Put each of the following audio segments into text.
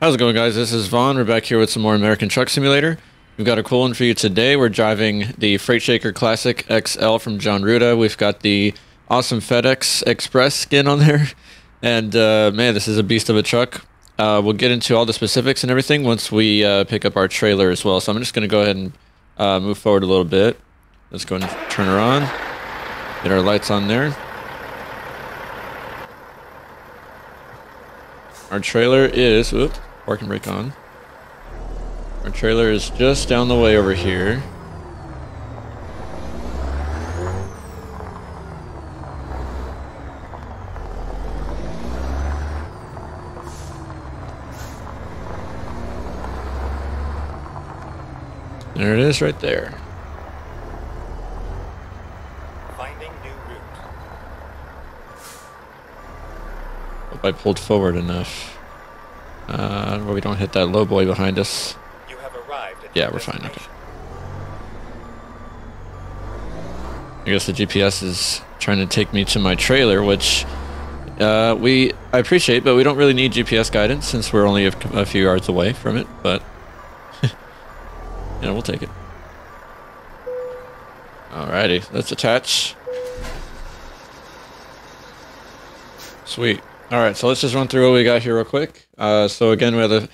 How's it going, guys? This is Vaughn. We're back here with some more American Truck Simulator. We've got a cool one for you today. We're driving the Freightshaker Classic XL from Jon Ruda. We've got the awesome FedEx Express skin on there. And uh, man, this is a beast of a truck. Uh, we'll get into all the specifics and everything once we uh, pick up our trailer as well. So I'm just going to go ahead and uh, move forward a little bit. Let's go and turn her on. Get our lights on there. Our trailer is... Oops. Parking brake on. Our trailer is just down the way over here. There it is right there. Finding new route. Hope I pulled forward enough. Uh, where we don't hit that low boy behind us. You have arrived at Yeah, we're fine, okay. I guess the GPS is trying to take me to my trailer, which uh, we I appreciate, but we don't really need GPS guidance since we're only a, a few yards away from it. But yeah, we'll take it. Alrighty, let's attach. Sweet. All right, so let's just run through what we got here real quick. Uh, so again, we have the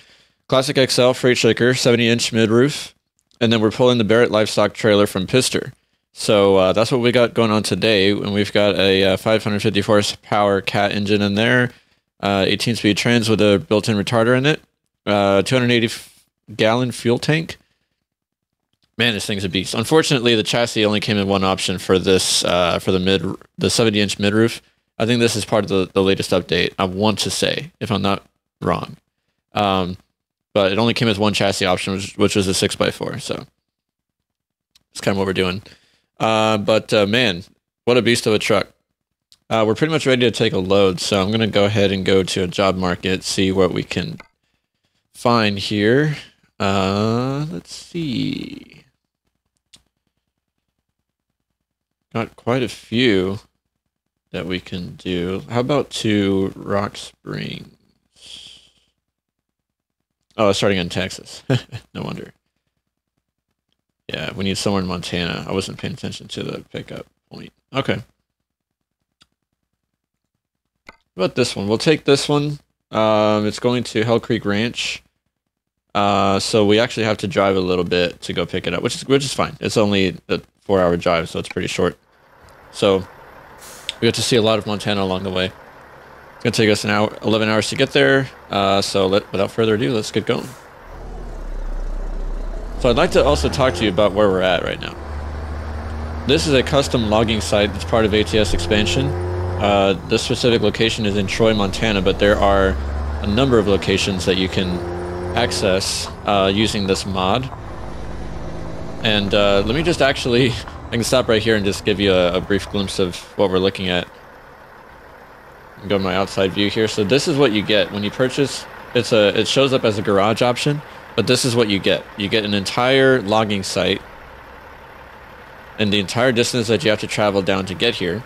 classic XL freightshaker, 70-inch mid roof, and then we're pulling the Barrett livestock trailer from Pizzster. So uh, that's what we got going on today, and we've got a uh, 550 horsepower cat engine in there, uh, 18 speed trans with a built-in retarder in it, uh, 280 gallon fuel tank. Man, this thing's a beast. Unfortunately, the chassis only came in one option for this uh, for the mid the 70 inch mid roof. I think this is part of the, the latest update. I want to say, if I'm not wrong, um, but it only came with one chassis option, which, which was a six x four. So it's kind of what we're doing. Uh, but uh, man, what a beast of a truck! Uh, we're pretty much ready to take a load, so I'm gonna go ahead and go to a job market, see what we can find here. Uh, let's see. Got quite a few that we can do. How about to Rock Springs? Oh, starting in Texas. no wonder. Yeah, we need somewhere in Montana. I wasn't paying attention to the pickup point. Okay. How about this one? We'll take this one. Um, it's going to Hell Creek Ranch. Uh, so we actually have to drive a little bit to go pick it up, which is which is fine. It's only a four-hour drive, so it's pretty short. So we get to see a lot of Montana along the way. Gonna take us an hour, 11 hours to get there. Uh, so let, without further ado, let's get going. So I'd like to also talk to you about where we're at right now. This is a custom logging site that's part of ATS expansion. Uh, this specific location is in Troy, Montana, but there are a number of locations that you can access uh, using this mod. And uh, let me just actually, I can stop right here and just give you a, a brief glimpse of what we're looking at. Go my outside view here. So this is what you get when you purchase. It's a. It shows up as a garage option, but this is what you get. You get an entire logging site, and the entire distance that you have to travel down to get here.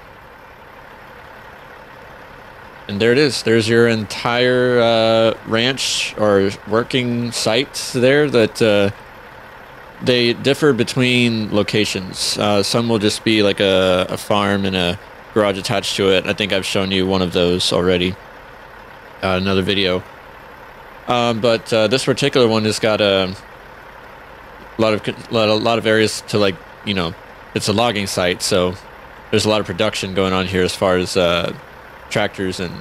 And there it is. There's your entire uh, ranch or working sites there that uh, they differ between locations. Uh, some will just be like a, a farm and a garage attached to it. I think I've shown you one of those already. Uh, another video. Um, but uh, this particular one has got a lot of a lot of areas to like you know, it's a logging site, so there's a lot of production going on here as far as uh, tractors and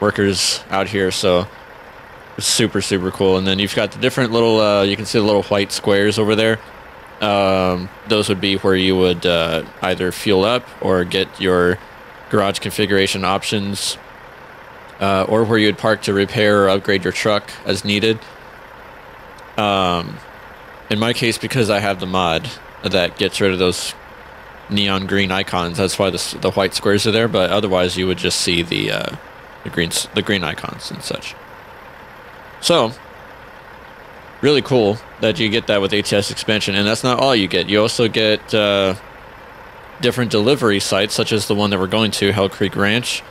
workers out here. So it's super super cool. And then you've got the different little uh, you can see the little white squares over there. Um, those would be where you would uh, either fuel up or get your garage configuration options, uh, or where you would park to repair or upgrade your truck as needed. Um, in my case, because I have the mod that gets rid of those neon green icons, that's why the, the white squares are there. But otherwise, you would just see the uh, the green the green icons and such. So, really cool that you get that with ATS expansion, and that's not all you get. You also get uh, different delivery sites, such as the one that we're going to, Hell Creek Ranch.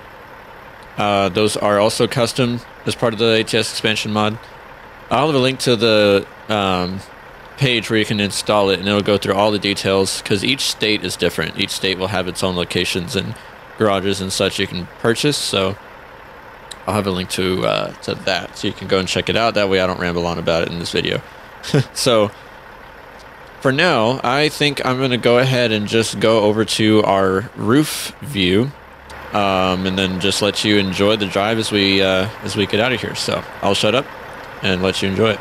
Uh, those are also custom as part of the ATS expansion mod. I'll have a link to the um, page where you can install it, and it'll go through all the details because each state is different. Each state will have its own locations and garages and such you can purchase. So I'll have a link to uh, to that, so you can go and check it out. That way, I don't ramble on about it in this video. so for now, I think I'm going to go ahead and just go over to our roof view, um, and then just let you enjoy the drive as we uh, as we get out of here. So I'll shut up and let you enjoy it.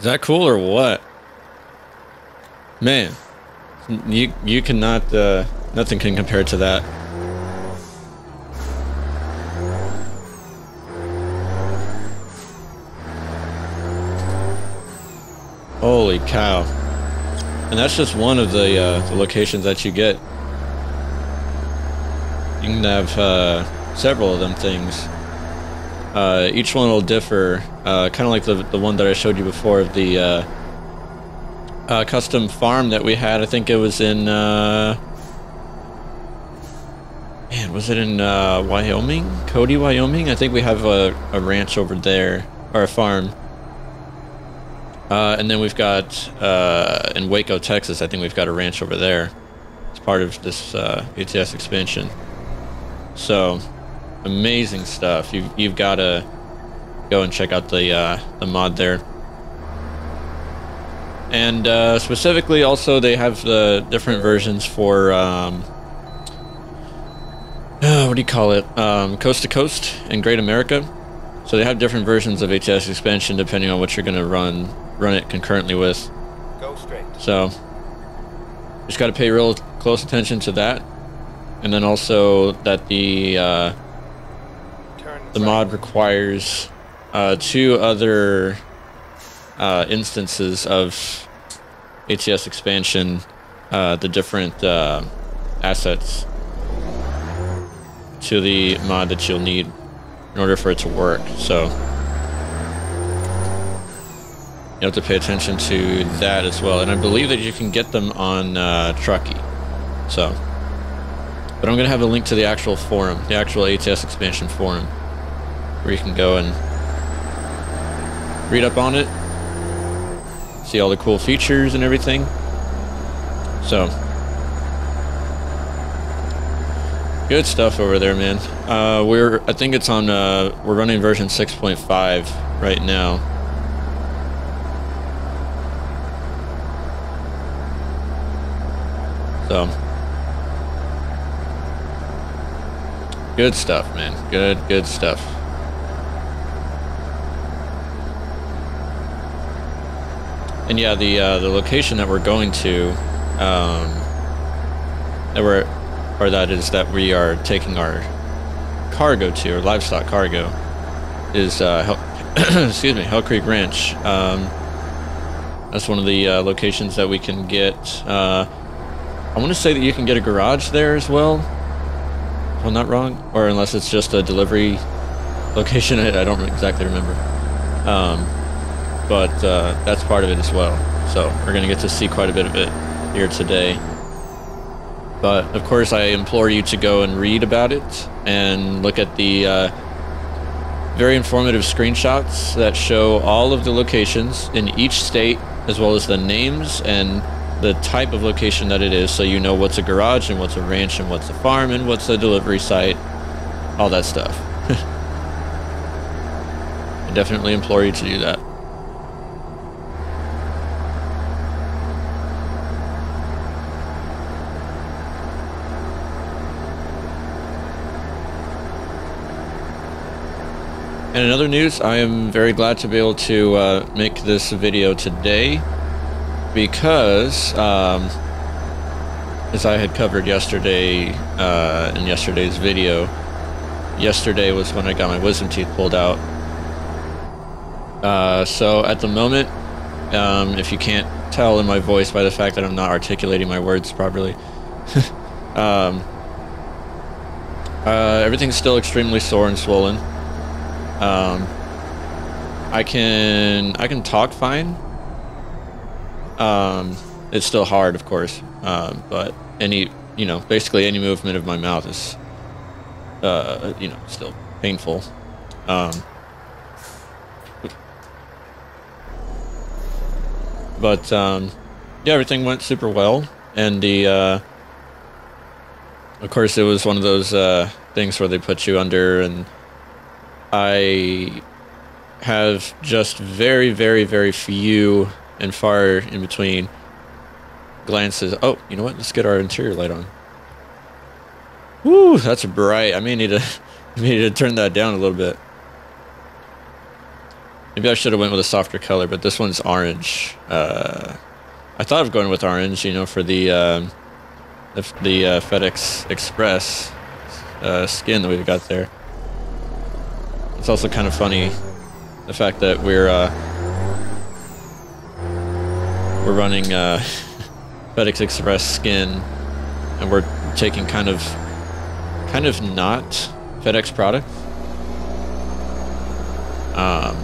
Is that cool or what? Man, you you cannot uh, nothing can compare to that. Holy cow! And that's just one of the, uh, the locations that you get. You can have uh, several of them things. Uh, each one will differ uh, kind of like the, the one that I showed you before of the uh, uh, custom farm that we had. I think it was in, uh, man, was it in uh, Wyoming? Cody, Wyoming? I think we have a, a ranch over there, or a farm. Uh, and then we've got in Waco, Texas. I think we've got a ranch over there. It's part of this ATS expansion. So amazing stuff. You've you've got to go and check out the uh, the mod there. And uh, specifically, also they have the different versions for um, uh, what do you call it? Um, coast to coast and Great America. So they have different versions of ATS expansion depending on what you're going to run run it concurrently with. Go straight. So just got to pay real close attention to that, and then also that the uh, the mod requires uh, two other uh, instances of ATS expansion, uh, the different uh, assets to the mod that you'll need in order for it to work. So you have to pay attention to that as well. And I believe that you can get them on uh, Truckee. So, but I'm gonna have a link to the actual forum, the actual ATS expansion forum, where you can go and read up on it, see all the cool features and everything. So, good stuff over there, man. Uh, we're, I think it's on, uh, we're running version 6.5 right now. So, good stuff, man. Good, good stuff. And yeah, the uh, the location that we're going to, um, that we're, or that is that we are taking our cargo to, or livestock cargo, is uh, excuse me, Hell Creek Ranch. Um, that's one of the uh, locations that we can get. Uh, I want to say that you can get a garage there as well. If I'm not wrong, or unless it's just a delivery location. I, I don't exactly remember. Um, but uh, that's part of it as well. So we're gonna get to see quite a bit of it here today. But of course, I implore you to go and read about it and look at the uh, very informative screenshots that show all of the locations in each state, as well as the names and the type of location that it is, so you know what's a garage and what's a ranch and what's a farm and what's a delivery site, all that stuff. I definitely implore you to do that. And in other news, I am very glad to be able to uh, make this video today because, um, as I had covered yesterday uh, in yesterday's video, yesterday was when I got my wisdom teeth pulled out. Uh, so at the moment, um, if you can't tell in my voice by the fact that I'm not articulating my words properly, um, uh, everything's still extremely sore and swollen. Um, I can I can talk fine. Um, it's still hard, of course, um, but any you know basically any movement of my mouth is uh, you know still painful. Um, but um, yeah, everything went super well, and the uh, of course it was one of those uh, things where they put you under and I have just very, very, very few and far in between glances. Oh, you know what? Let's get our interior light on. Woo, that's bright. I may need to, I may need to turn that down a little bit. Maybe I should have went with a softer color, but this one's orange. Uh, I thought of going with orange, you know, for the um, the, the uh, FedEx Express uh, skin that we've got there. It's also kind of funny the fact that we're uh, we're running uh, FedEx Express skin, and we're taking kind of, kind of not FedEx product. Um,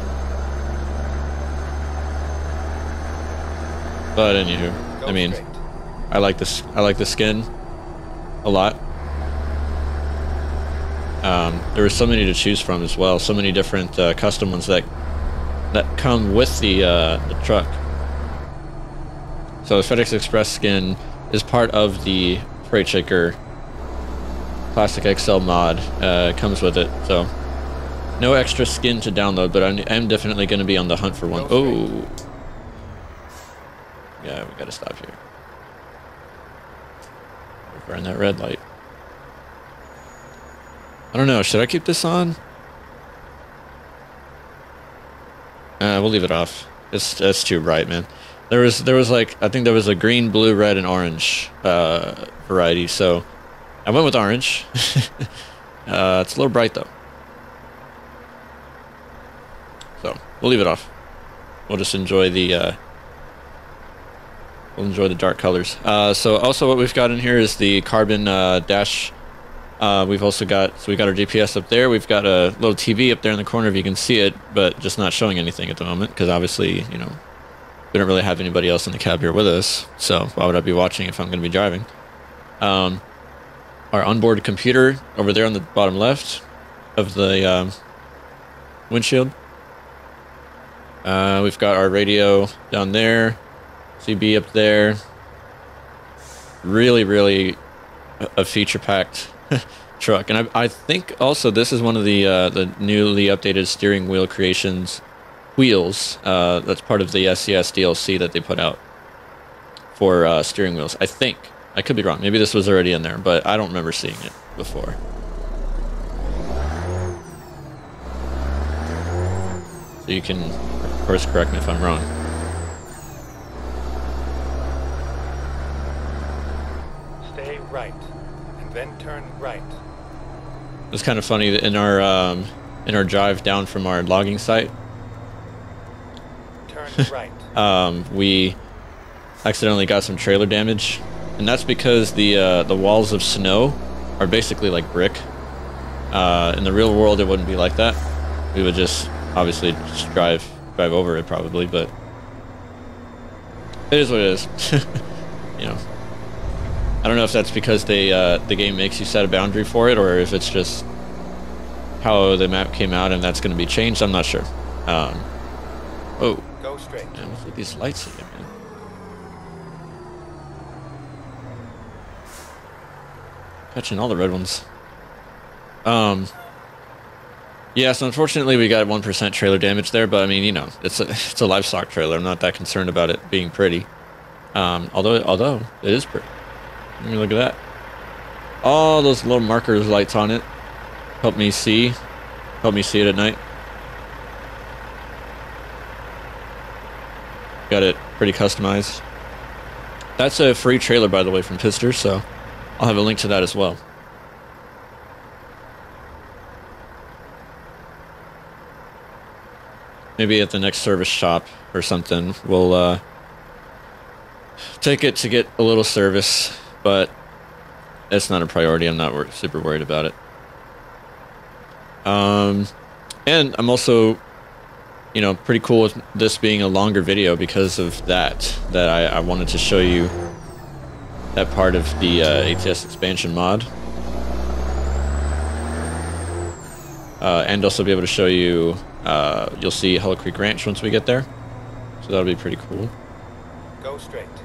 but anywho, I mean. I like this. I like the skin a lot. Um, there were so many to choose from as well. So many different uh, custom ones that that come with the uh, the truck. So the FedEx Express skin is part of the Freightshaker Classic XL mod. Uh, comes with it, so no extra skin to download. But I'm, I'm definitely going to be on the hunt for one. Oh, yeah, we got to stop here. Burn that red light. I don't know. Should I keep this on? Uh, we'll leave it off. It's it's too bright, man. There was there was like I think there was a green, blue, red, and orange uh, variety. So I went with orange. uh, it's a little bright though. So we'll leave it off. We'll just enjoy the uh, we'll enjoy the dark colors. Uh, so also what we've got in here is the carbon uh, dash. Uh, we've also got so we got our GPS up there. We've got a little TV up there in the corner if you can see it, but just not showing anything at the moment because obviously you know we don't really have anybody else in the cab here with us. So why would I be watching if I'm going to be driving? Um, our onboard computer over there on the bottom left of the um, windshield. Uh, we've got our radio down there, CB up there. Really, really a- a feature-packed truck, and I, I think also this is one of the uh, the newly updated steering wheel creations wheels. Uh, that's part of the SCS DLC that they put out for uh, steering wheels. I think I could be wrong. Maybe this was already in there, but I don't remember seeing it before. So you can, of course, correct me if I'm wrong. Stay right, and then turn right. It's kind of funny that in our um, in our drive down from our logging site, Turn right. um, we accidentally got some trailer damage, and that's because the uh, the walls of snow are basically like brick. Uh, in the real world, it wouldn't be like that. We would just obviously just drive drive over it probably, but it is what it is. you know, I don't know if that's because they uh, the game makes you set a boundary for it, or if it's just how the map came out and that's going to be changed. I'm not sure. Um, oh. Go straight. Man, what's with these lights again, man? Catching all the red ones. Um. Yeah, so unfortunately we got 1% trailer damage there, but I mean, you know, it's a, it's a livestock trailer. I'm not that concerned about it being pretty. Um, although, although, it is pretty. Let me look at that. All those little markers lights on it. Help me see. Help me see it at night. Got it pretty customized. That's a free trailer, by the way, from Pizzster, so I'll have a link to that as well. Maybe at the next service shop or something, we'll uh, take it to get a little service, but it's not a priority. I'm not wor- super worried about it. Um, and I'm also you know, pretty cool with this being a longer video because of that. That I, I wanted to show you that part of the uh, ATS expansion mod. Uh, and also be able to show you, uh, you'll see Hell Creek Ranch once we get there. So that'll be pretty cool. Go straight.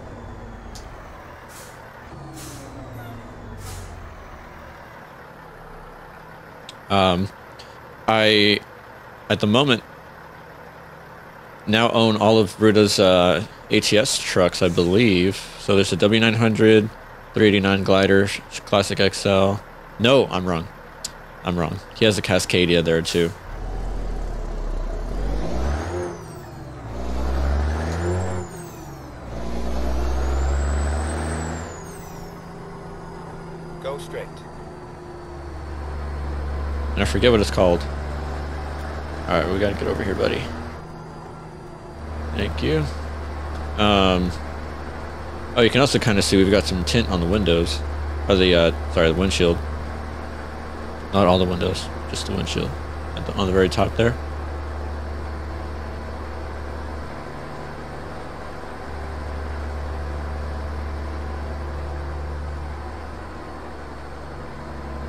Um, I, at the moment, now own all of Ruda's uh, ATS trucks, I believe. So there's a W900, 389 glider, Classic XL. No, I'm wrong. I'm wrong. He has a Cascadia there too. Go straight. And I forget what it's called. Alright, we gotta get over here, buddy. Thank you. Um, Oh, you can also kind of see we've got some tint on the windows. Or the, uh, sorry, the windshield. Not all the windows, just the windshield. The, on the very top there.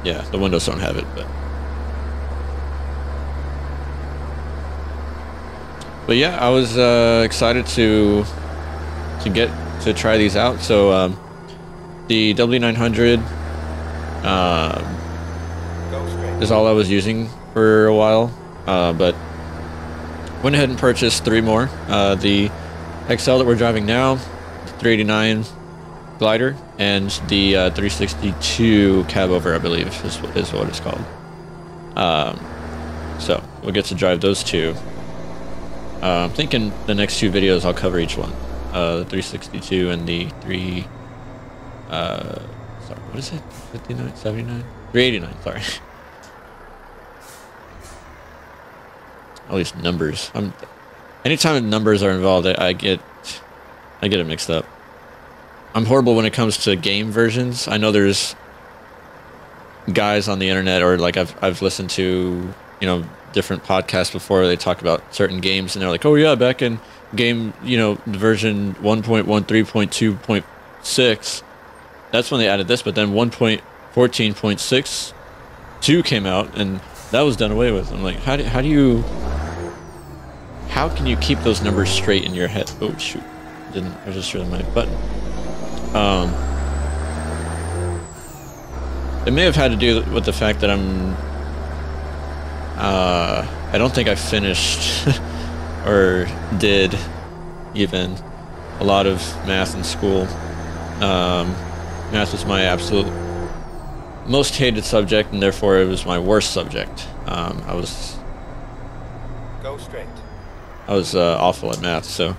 Yeah, the windows don't have it, but... But yeah, I was uh, excited to to get to try these out. So um, the W900 um, is all I was using for a while, uh, but went ahead and purchased three more. Uh, the XL that we're driving now, 389 glider, and the uh, 362 cab over, I believe, is, is what it's called. Um, so we'll get to drive those two. Uh, I'm thinking the next two videos I'll cover each one. Uh, the 362 and the 3... Uh, sorry, what is it? 59? 79? 389, sorry. All these numbers. I'm, anytime numbers are involved, I, I get I get it mixed up. I'm horrible when it comes to game versions. I know there's guys on the internet or like I've I've listened to, you know, different podcasts before they talk about certain games and they're like, "Oh yeah, back in game, you know, version 1.13.2.6, that's when they added this, but then 1.14.6 came out and that was done away with. I'm like, how do how do you how can you keep those numbers straight in your head? Oh shoot. Didn't register my button. Um, it may have had to do with the fact that I'm. Uh, I don't think I finished or did even a lot of math in school. Um, math was my absolute most hated subject, and therefore it was my worst subject. Um, I was. Go straight. I was uh, awful at math, so.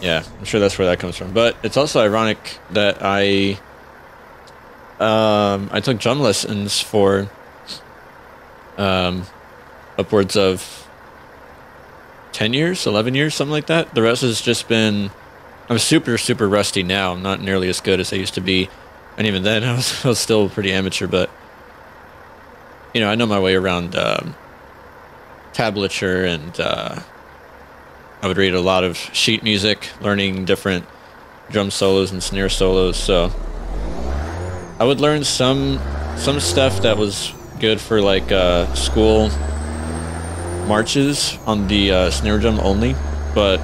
Yeah, I'm sure that's where that comes from. But it's also ironic that I um, I took drum lessons for um, upwards of 10 years, 11 years, something like that. The rest has just been I'm super super rusty now. I'm not nearly as good as I used to be. And even then I was, I was still pretty amateur, but you know, I know my way around um, tablature and uh, I would read a lot of sheet music, learning different drum solos and snare solos. So I would learn some some stuff that was good for like uh, school marches on the uh, snare drum only, but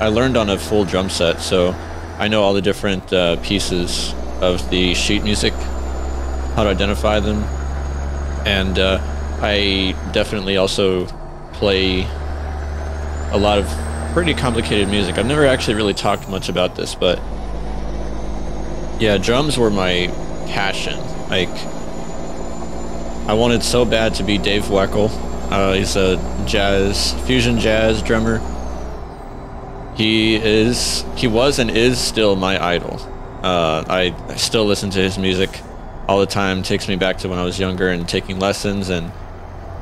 I learned on a full drum set, so I know all the different uh, pieces of the sheet music, how to identify them, and uh, I definitely also play a lot of pretty complicated music. I've never actually really talked much about this, but yeah, drums were my passion. Like, I wanted so bad to be Dave Weckl. Uh, he's a jazz, fusion jazz drummer. He is, he was and is still my idol. Uh, I, I still listen to his music all the time. takes me back to when I was younger and taking lessons, and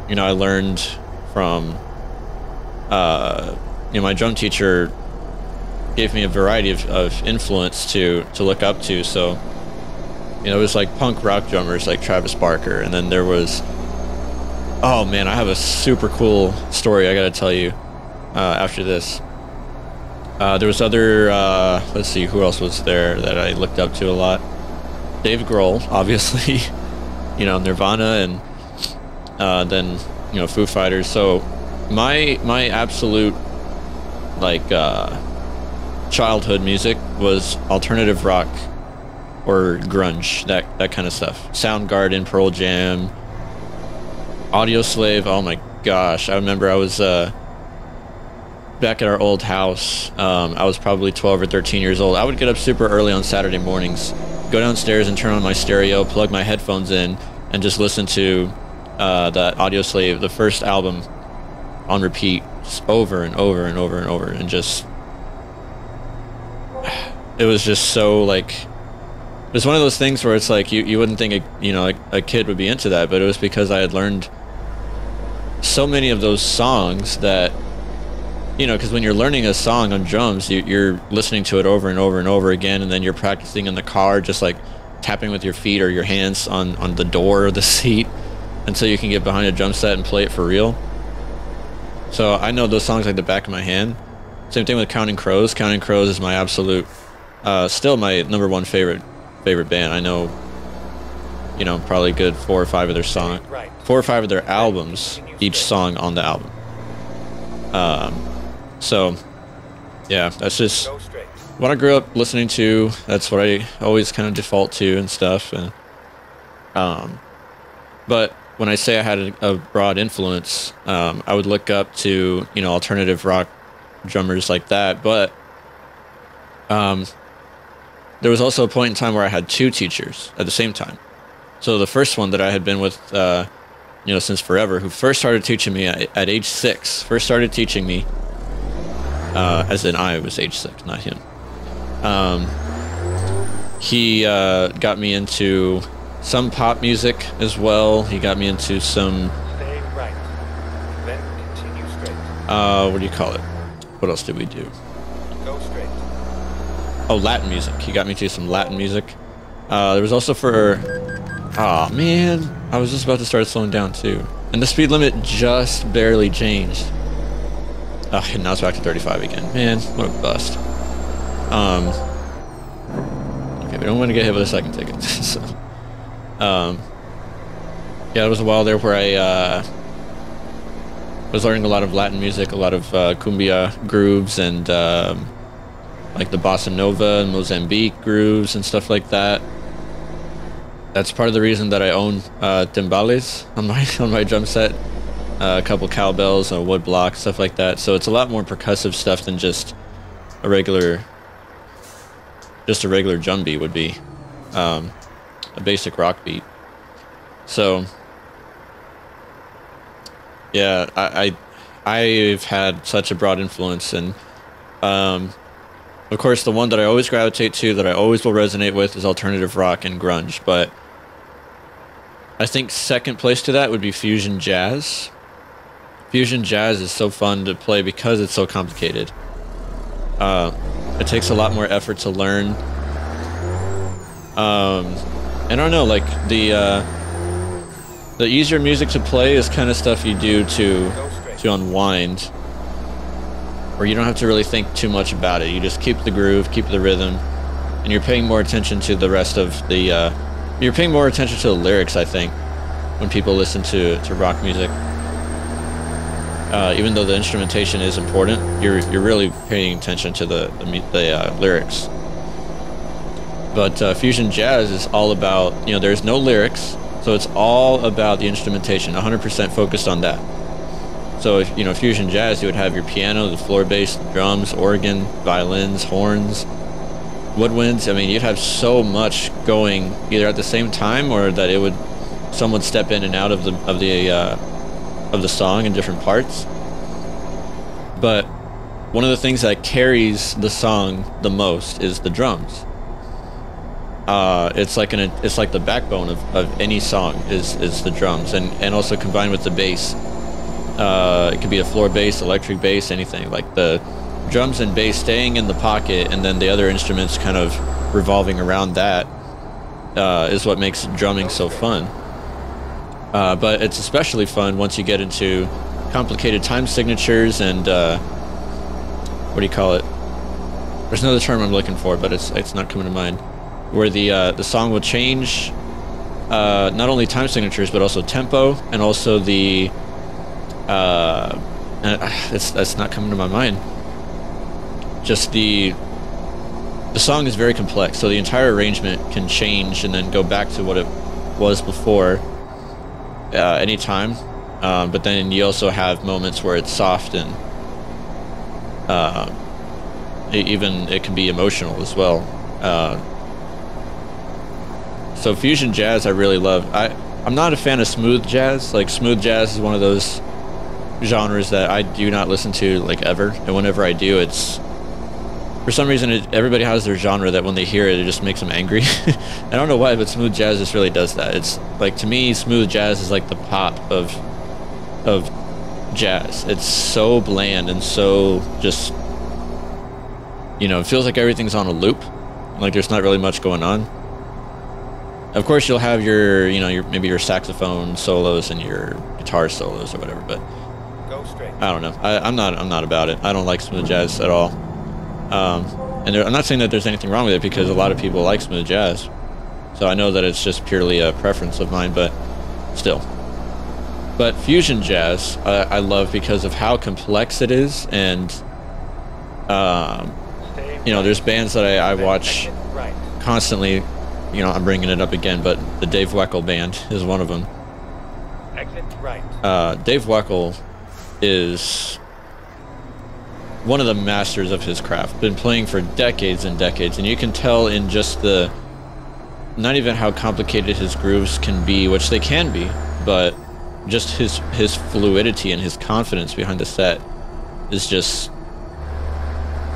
you know, I learned from uh, you know, my drum teacher gave me a variety of, of influence to to look up to. So, you know, it was like punk rock drummers like Travis Barker, and then there was, oh man, I have a super cool story I got to tell you uh, after this. Uh, there was other, uh, let's see, who else was there that I looked up to a lot? Dave Grohl, obviously, you know, Nirvana, and uh, then you know Foo Fighters. So my my absolute like uh, childhood music was alternative rock or grunge, that that kind of stuff. Soundgarden, Pearl Jam, Audioslave. Oh my gosh, I remember I was uh, back at our old house. Um, I was probably 12 or 13 years old. I would get up super early on Saturday mornings, go downstairs and turn on my stereo, plug my headphones in, and just listen to uh, that Audioslave, the first album, on repeat over and over and over and over and just it was just so like it was one of those things where it's like you, you wouldn't think a, you know a, a kid would be into that but it was because I had learned so many of those songs that you know, because when you're learning a song on drums, you, you're listening to it over and over and over again, and then you're practicing in the car, just like tapping with your feet or your hands on on the door or the seat, until you can get behind a drum set and play it for real. So I know those songs like the back of my hand. Same thing with Counting Crows. Counting Crows is my absolute, uh, still my number one favorite favorite band. I know, you know, probably good four or five of their song, four or five of their albums, each song on the album. Um, so, yeah, that's just what I grew up listening to. That's what I always kind of default to and stuff. And, um, but when I say I had a, a broad influence, um, I would look up to you know alternative rock drummers like that. But um, there was also a point in time where I had two teachers at the same time. So the first one that I had been with, uh, you know, since forever, who first started teaching me at, at age six, first started teaching me, uh, as in I was age six, not him. Um, he uh, got me into some pop music as well. He got me into some, Stay right. Then continue straight. uh, what do you call it? What else did we do? Oh, Latin music. He got me to some Latin music. Uh, there was also for, oh man, I was just about to start slowing down too, and the speed limit just barely changed. Oh, and now it's back to 35 again. Man, what a bust. Um. Okay, we don't want to get hit with a second ticket. so, um. Yeah, it was a while there where I uh, was learning a lot of Latin music, a lot of uh, cumbia grooves, and um, like the bossa nova and Mozambique grooves and stuff like that. That's part of the reason that I own uh, timbales on my on my drum set, uh, a couple cowbells, a wood block, stuff like that. So it's a lot more percussive stuff than just a regular, just a regular drum beat would be, um, a basic rock beat. So yeah, I, I I've had such a broad influence and um, of course, the one that I always gravitate to, that I always will resonate with, is alternative rock and grunge. But I think second place to that would be fusion jazz. Fusion jazz is so fun to play because it's so complicated. Uh, it takes a lot more effort to learn. Um, and I don't know, like the uh, the easier music to play is kind of stuff you do to to unwind where you don't have to really think too much about it. You just keep the groove, keep the rhythm, and you're paying more attention to the rest of the. Uh, you're paying more attention to the lyrics, I think, when people listen to, to rock music. Uh, even though the instrumentation is important, you're you're really paying attention to the the, the uh, lyrics. But uh, fusion jazz is all about you know there's no lyrics, so it's all about the instrumentation, 100% focused on that. So if you know fusion jazz, you would have your piano, the floor bass, drums, organ, violins, horns, woodwinds. I mean, you'd have so much going either at the same time or that it would someone step in and out of the of the uh, of the song in different parts. But one of the things that carries the song the most is the drums. Uh, it's like an it's like the backbone of, of any song is is the drums and and also combined with the bass uh, it could be a floor bass, electric bass, anything. Like the drums and bass staying in the pocket, and then the other instruments kind of revolving around that uh, is what makes drumming so fun. Uh, but it's especially fun once you get into complicated time signatures and uh, what do you call it? There's another term I'm looking for, but it's it's not coming to mind. Where the uh, the song will change uh, not only time signatures but also tempo and also the uh, it's that's not coming to my mind. Just the the song is very complex, so the entire arrangement can change and then go back to what it was before uh, anytime. Um, but then you also have moments where it's soft and uh, e- even it can be emotional as well. Uh, so fusion jazz, I really love. I I'm not a fan of smooth jazz. Like smooth jazz is one of those genres that I do not listen to like ever, and whenever I do, it's for some reason it, everybody has their genre that when they hear it, it just makes them angry. I don't know why, but smooth jazz just really does that. It's like to me, smooth jazz is like the pop of of jazz. It's so bland and so just, you know, it feels like everything's on a loop. Like there's not really much going on. Of course, you'll have your, you know, your maybe your saxophone solos and your guitar solos or whatever, but. I don't know. I, I'm not. I'm not about it. I don't like smooth jazz at all. Um, and there, I'm not saying that there's anything wrong with it because a lot of people like smooth jazz. So I know that it's just purely a preference of mine, but still. But fusion jazz, I, I love because of how complex it is, and um, you know, there's bands that I, I watch constantly. You know, I'm bringing it up again, but the Dave Weckl band is one of them. Exit right. uh, Dave Weckl is one of the masters of his craft. Been playing for decades and decades, and you can tell in just the not even how complicated his grooves can be, which they can be, but just his his fluidity and his confidence behind the set is just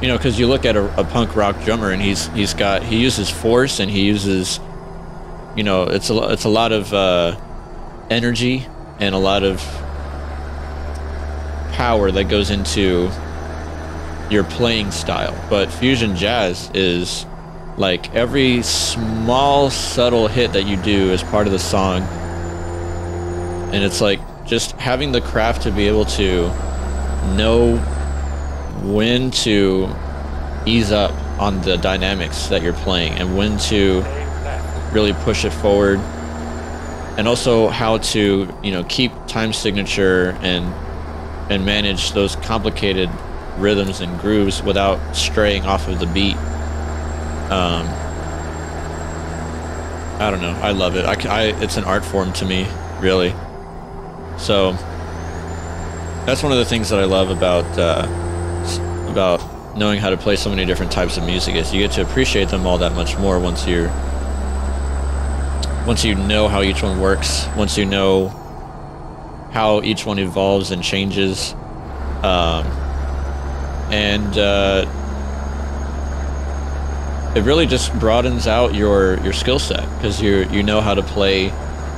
you know because you look at a, a punk rock drummer and he's he's got he uses force and he uses you know it's a it's a lot of uh, energy and a lot of power that goes into your playing style. But fusion jazz is like every small subtle hit that you do is part of the song. And it's like just having the craft to be able to know when to ease up on the dynamics that you're playing and when to really push it forward and also how to you know keep time signature and and manage those complicated rhythms and grooves without straying off of the beat. Um i don't know. I love it. I, I- it's an art form to me really. So that's one of the things that i love about uh about knowing how to play so many different types of music is you get to appreciate them all that much more once you're once you know how each one works, once you know how each one evolves and changes, um, and uh, it really just broadens out your your skill set because you you know how to play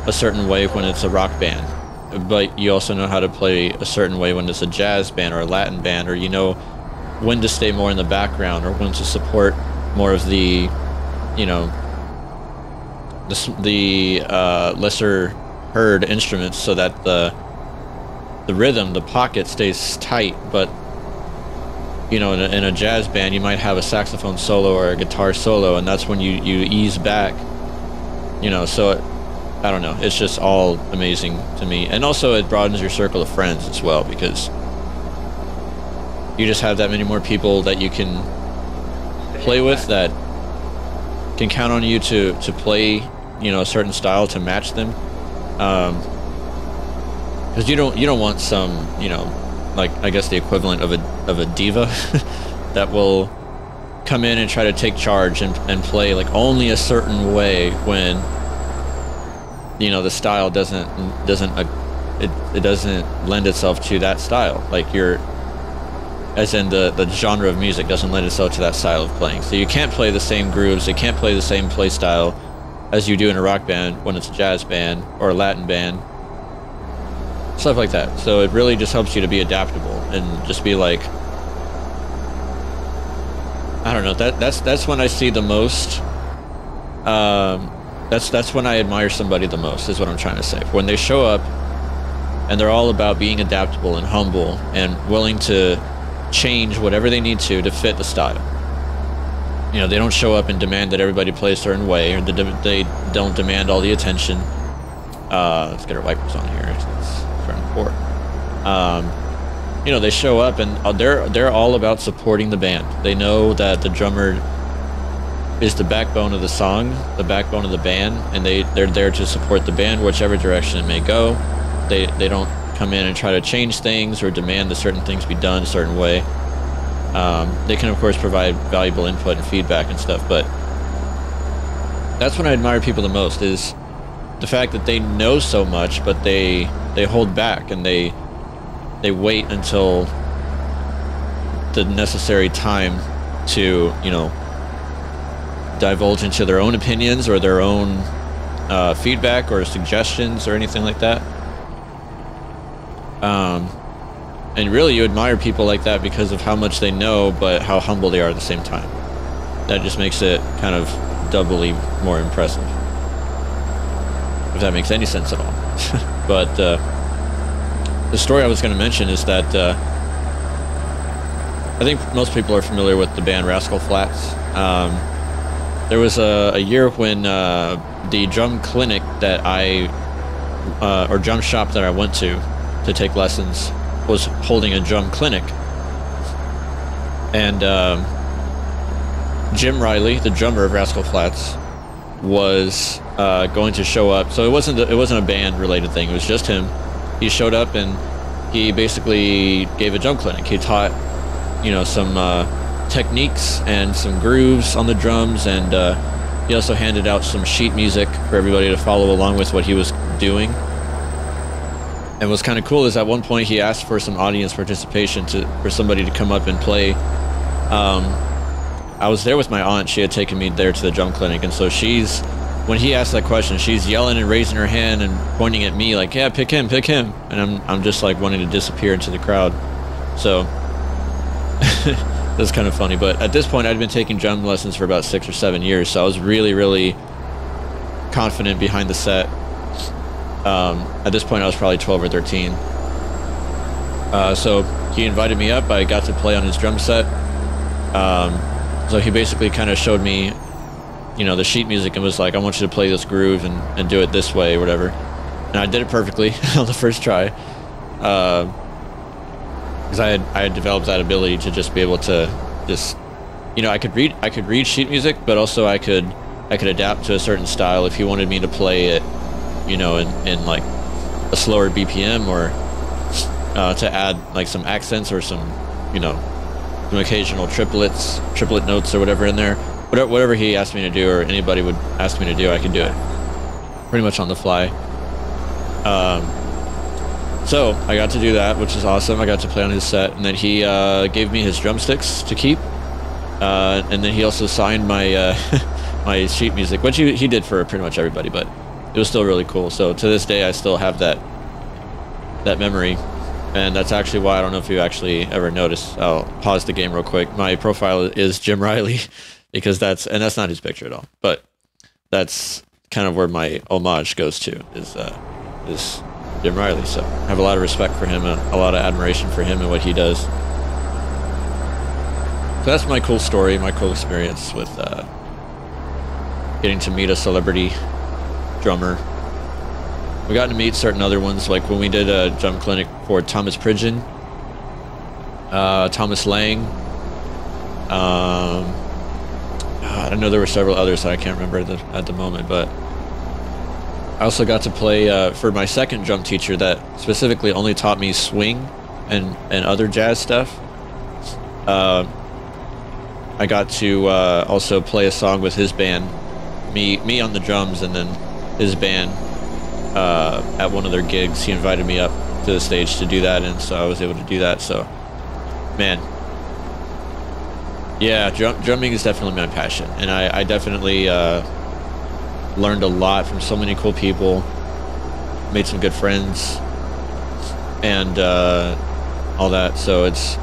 a certain way when it's a rock band, but you also know how to play a certain way when it's a jazz band or a Latin band, or you know when to stay more in the background or when to support more of the, you know, the, the uh, lesser heard instruments so that the the rhythm, the pocket stays tight. But you know, in a, in a jazz band, you might have a saxophone solo or a guitar solo, and that's when you you ease back. You know, so it, I don't know. It's just all amazing to me, and also it broadens your circle of friends as well because you just have that many more people that you can play with that can count on you to to play you know a certain style to match them um because you don't you don't want some you know like i guess the equivalent of a of a diva that will come in and try to take charge and, and play like only a certain way when you know the style doesn't doesn't uh, it, it doesn't lend itself to that style like you're as in the, the genre of music doesn't lend itself to that style of playing. So you can't play the same grooves, you can't play the same play style as you do in a rock band when it's a jazz band or a Latin band. Stuff like that. So it really just helps you to be adaptable and just be like I don't know, that that's that's when I see the most um that's that's when I admire somebody the most is what I'm trying to say. When they show up and they're all about being adaptable and humble and willing to change whatever they need to to fit the style. You know, they don't show up and demand that everybody play a certain way, or they don't demand all the attention. Uh, let's get our wipers on here. It's, it's front and port. Um, you know, they show up and uh, they're they're all about supporting the band. They know that the drummer is the backbone of the song, the backbone of the band, and they they're there to support the band whichever direction it may go. They they don't come in and try to change things or demand that certain things be done a certain way. Um, they can of course provide valuable input and feedback and stuff, but that's when I admire people the most is the fact that they know so much, but they they hold back and they they wait until the necessary time to you know divulge into their own opinions or their own uh, feedback or suggestions or anything like that. Um, and really you admire people like that because of how much they know, but how humble they are at the same time. That just makes it kind of doubly more impressive. If that makes any sense at all. but uh, the story I was going to mention is that uh, I think most people are familiar with the band Rascal Flatts. Um, there was a, a year when uh, the drum clinic that I, uh, or drum shop that I went to to take lessons, was holding a drum clinic. And um, Jim Riley, the drummer of Rascal Flatts, was uh, going to show up. So it wasn't it wasn't a band related thing. It was just him. He showed up and he basically gave a drum clinic. He taught, you know, some uh, techniques and some grooves on the drums, and uh, he also handed out some sheet music for everybody to follow along with what he was doing. And what's kind of cool is at one point he asked for some audience participation to for somebody to come up and play. Um, I was there with my aunt. She had taken me there to the drum clinic, and so she's when he asked that question, she's yelling and raising her hand and pointing at me like, "Yeah, pick him, pick him." And I'm I'm just like wanting to disappear into the crowd. So that's kind of funny. But at this point, I'd been taking drum lessons for about six or seven years, so I was really really confident behind the set. Um, at this point, I was probably 12 or 13. Uh, so he invited me up. I got to play on his drum set. Um, so he basically kind of showed me, you know, the sheet music and was like, I want you to play this groove and, and do it this way or whatever. And I did it perfectly on the first try. Because uh, I had I had developed that ability to just be able to just, you know, I could read I could read sheet music, but also I could I could adapt to a certain style if he wanted me to play it, you know, in, in like a slower BPM or uh, to add like some accents or some, you know, some occasional triplets, triplet notes or whatever in there. Whatever, whatever he asked me to do or anybody would ask me to do, I could do it pretty much on the fly. Um, so I got to do that, which is awesome. I got to play on his set, and then he uh, gave me his drumsticks to keep, uh, and then he also signed my uh, my sheet music, which he, he did for pretty much everybody, but it was still really cool. So to this day, I still have that that memory and that's actually why I don't know if you actually ever noticed. I'll pause the game real quick. My profile is Jim Riley because that's and that's not his picture at all, but that's kind of where my homage goes to is uh, is Jim Riley. So I have a lot of respect for him, a, a lot of admiration for him and what he does. So that's my cool story, my cool experience with uh, getting to meet a celebrity drummer we got to meet certain other ones, like when we did a drum clinic for Thomas Pridgen, uh, Thomas Lang. Um, I know, there were several others that I can't remember at the, at the moment, but I also got to play uh, for my second drum teacher that specifically only taught me swing and, and other jazz stuff. Uh, I got to uh, also play a song with his band, me me on the drums, and then his band uh, at one of their gigs. He invited me up to the stage to do that, and so I was able to do that. So, man, yeah, drum, drumming is definitely my passion, and I, I definitely uh, learned a lot from so many cool people, made some good friends, and uh, all that. So it's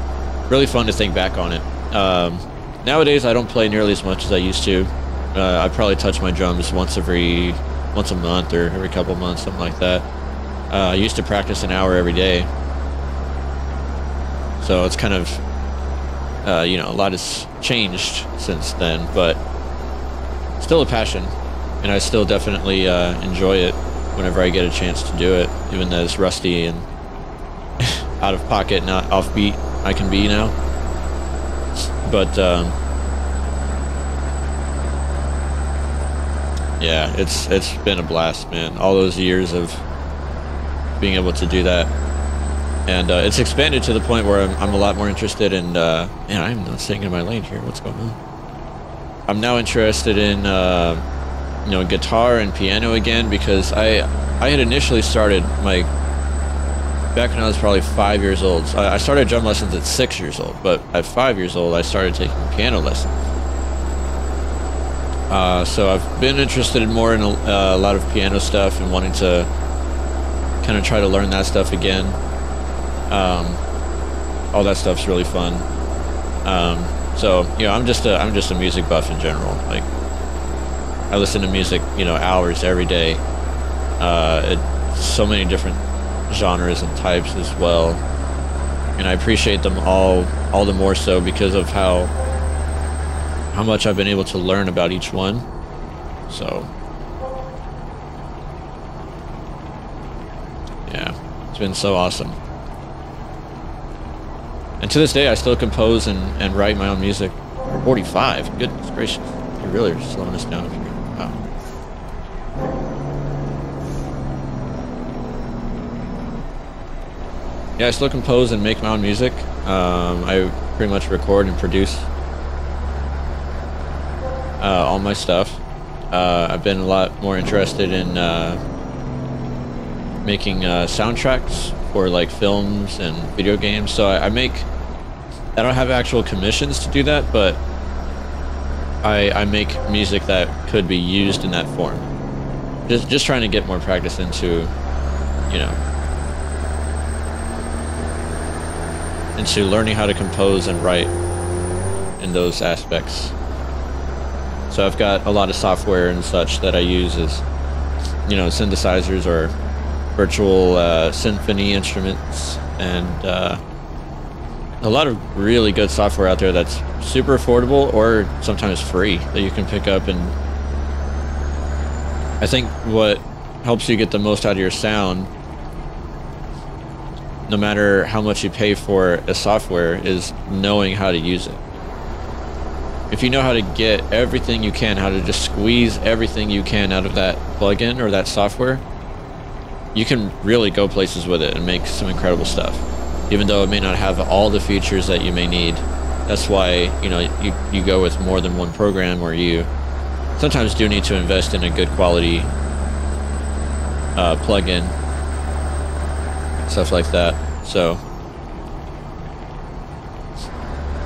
really fun to think back on it. Um, nowadays, I don't play nearly as much as I used to. Uh, I probably touch my drums once every once a month or every couple months, something like that. Uh, I used to practice an hour every day. So it's kind of, uh, you know, a lot has changed since then, but still a passion. And I still definitely uh, enjoy it whenever I get a chance to do it, even though it's rusty and out of pocket, not offbeat I can be now. But, um, yeah, it's it's been a blast, man. All those years of being able to do that, and uh, it's expanded to the point where I'm, I'm a lot more interested in. Uh, man, I'm not staying in my lane here. What's going on? I'm now interested in uh, you know guitar and piano again because I I had initially started my back when I was probably five years old. I started drum lessons at six years old, but at five years old I started taking piano lessons uh, so I've been interested more in a, uh, a, lot of piano stuff and wanting to kind of try to learn that stuff again. Um, all that stuff's really fun. Um, so you know, I'm just a I'm just a music buff in general. Like I listen to music, you know, hours every day. Uh, it, so many different genres and types as well, and I appreciate them all all the more so because of how how much I've been able to learn about each one. So yeah, it's been so awesome. And to this day, I still compose and, and write my own music. 45, goodness gracious. You really are slowing us down. Yeah, I still compose and make my own music. Um, I pretty much record and produce uh, all my stuff. Uh, I've been a lot more interested in uh, making uh, soundtracks for like films and video games. So I, I, make, I don't have actual commissions to do that, but I, I make music that could be used in that form. Just just trying to get more practice into, you know, into learning how to compose and write in those aspects. So I've got a lot of software and such that I use as, you know, synthesizers or virtual uh, symphony instruments and uh, a lot of really good software out there that's super affordable or sometimes free that you can pick up and I think what helps you get the most out of your sound no matter how much you pay for a software is knowing how to use it. If you know how to get everything you can how to just squeeze everything you can out of that plugin or that software you can really go places with it and make some incredible stuff even though it may not have all the features that you may need that's why you know you, you go with more than one program or you sometimes do need to invest in a good quality uh, plugin stuff like that. So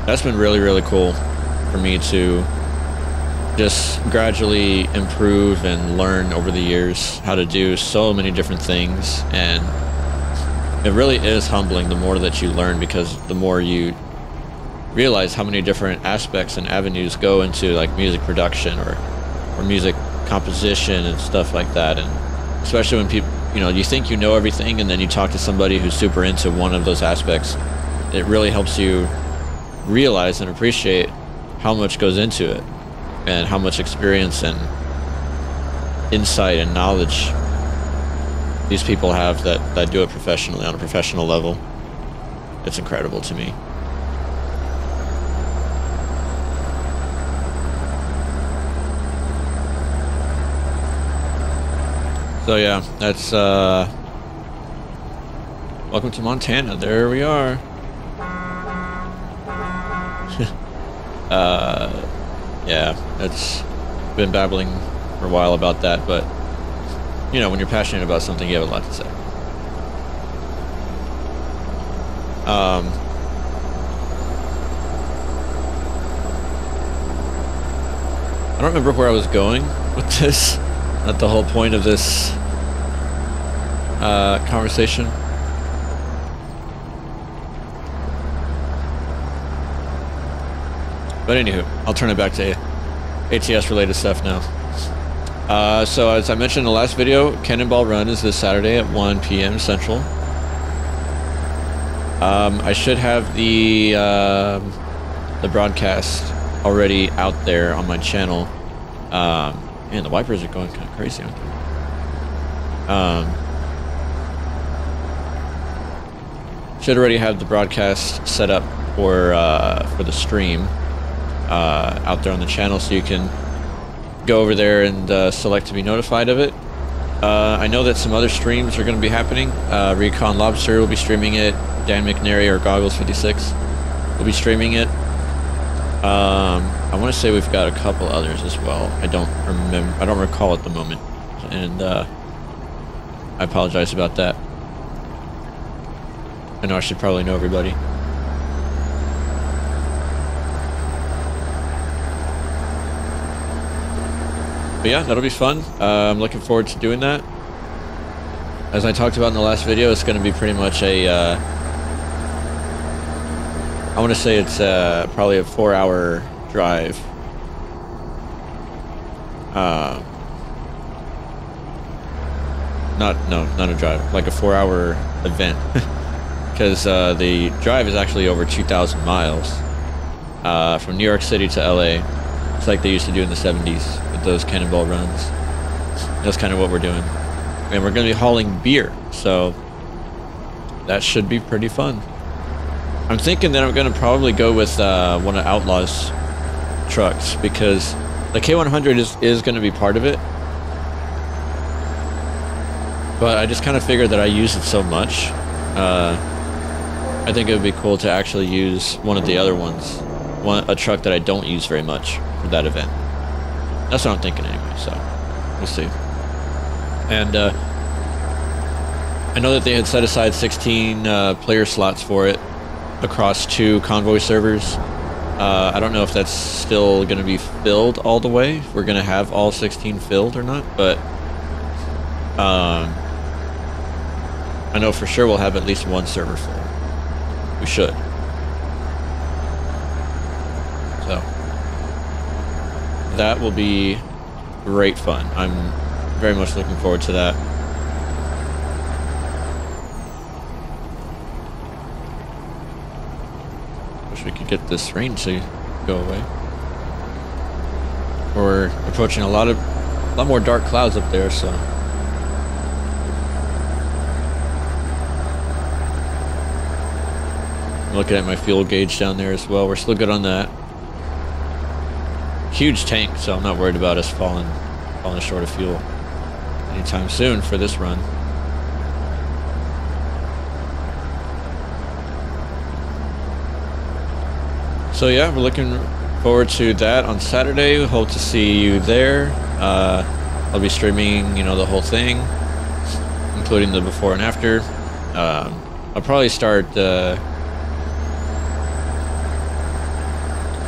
that's been really really cool for me to just gradually improve and learn over the years how to do so many different things and it really is humbling the more that you learn because the more you realize how many different aspects and avenues go into like music production or or music composition and stuff like that. And especially when people you know you think you know everything and then you talk to somebody who's super into one of those aspects it really helps you realize and appreciate how much goes into it and how much experience and insight and knowledge these people have that, that do it professionally on a professional level. It's incredible to me. So yeah, that's uh Welcome to Montana. There we are. uh yeah, it's been babbling for a while about that, but you know, when you're passionate about something, you have a lot to say. Um, I don't remember where I was going with this. Not the whole point of this uh, conversation. But anywho, I'll turn it back to ATS related stuff now. Uh, so as I mentioned in the last video, Cannonball Run is this Saturday at 1 p.m. Central. Um, I should have the uh, the broadcast already out there on my channel. Um, man, the wipers are going kind of crazy. Um, should already have the broadcast set up for uh, for the stream uh, out there on the channel so you can go over there and uh, select to be notified of it. Uh, I know that some other streams are going to be happening. Uh, Recon Lobster will be streaming it. Dan McNary or Goggles56 will be streaming it. Um, I want to say we've got a couple others as well. I don't remember. I don't recall at the moment, and uh, I apologize about that. I know I should probably know everybody. But yeah, that'll be fun. Uh, I'm looking forward to doing that. As I talked about in the last video, it's going to be pretty much a uh, I want to say it's uh, probably a four-hour drive. Uh, not no, not a drive, like a four-hour event, because uh, the drive is actually over 2,000 miles uh, from New York City to LA. It's like they used to do in the 70s with those cannonball runs. That's kind of what we're doing, and we're going to be hauling beer, so that should be pretty fun. I'm thinking that I'm going to probably go with uh, one of Outlaw's trucks because the K100 is, is going to be part of it. But I just kind of figured that I use it so much. Uh, I think it would be cool to actually use one of the other ones. One, a truck that I don't use very much for that event. That's what I'm thinking anyway, so we'll see. And uh, I know that they had set aside 16 uh, player slots for it across two convoy servers. Uh, I don't know if that's still going to be filled all the way. If we're going to have all 16 filled or not, but um, I know for sure we'll have at least one server full. We should. So that will be great fun. I'm very much looking forward to that. Wish we could get this rain to go away. We're approaching a lot of, a lot more dark clouds up there, so. Looking at my fuel gauge down there as well. We're still good on that. Huge tank, so I'm not worried about us falling, falling short of fuel anytime soon for this run. So yeah, we're looking forward to that on Saturday. Hope to see you there. Uh, I'll be streaming, you know, the whole thing, including the before and after. Um, I'll probably start. Uh,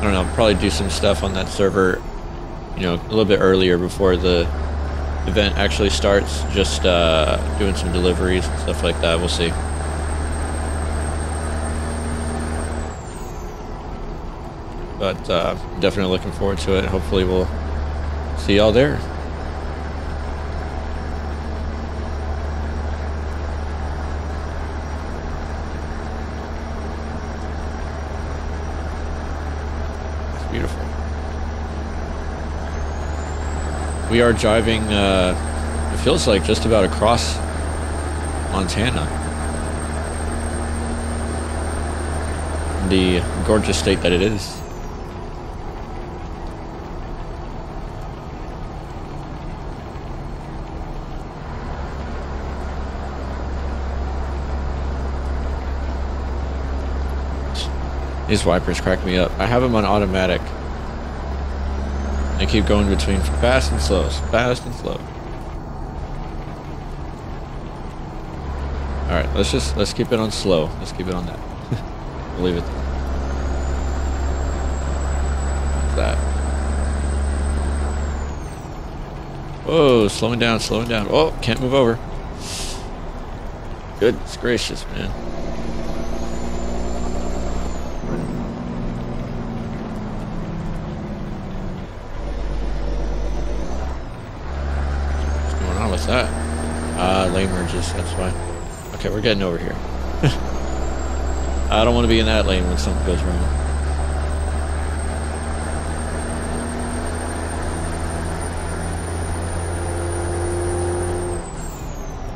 I don't know. Probably do some stuff on that server, you know, a little bit earlier before the event actually starts. Just uh, doing some deliveries and stuff like that. We'll see. But uh, definitely looking forward to it. Hopefully we'll see y'all there. We are driving, uh, it feels like just about across Montana. The gorgeous state that it is. These wipers crack me up. I have them on automatic. They keep going between fast and slow, fast and slow. All right, let's just let's keep it on slow. Let's keep it on that. we'll leave it. That. Whoa, slowing down, slowing down. Oh, can't move over. Goodness gracious, man. that? Ah, that's fine. Okay, we're getting over here. I don't want to be in that lane when something goes wrong.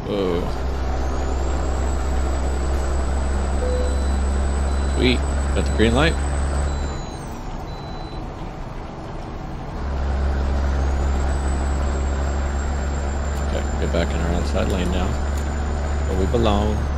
Whoa. Sweet. Got the green light? Okay, get back in our outside lane now, where we belong.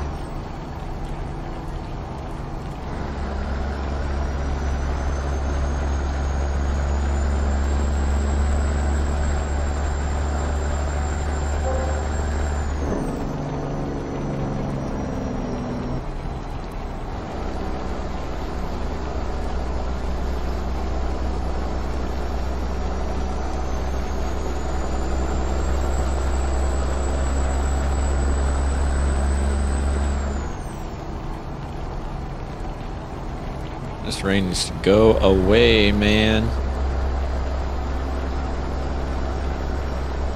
Rain needs to go away, man.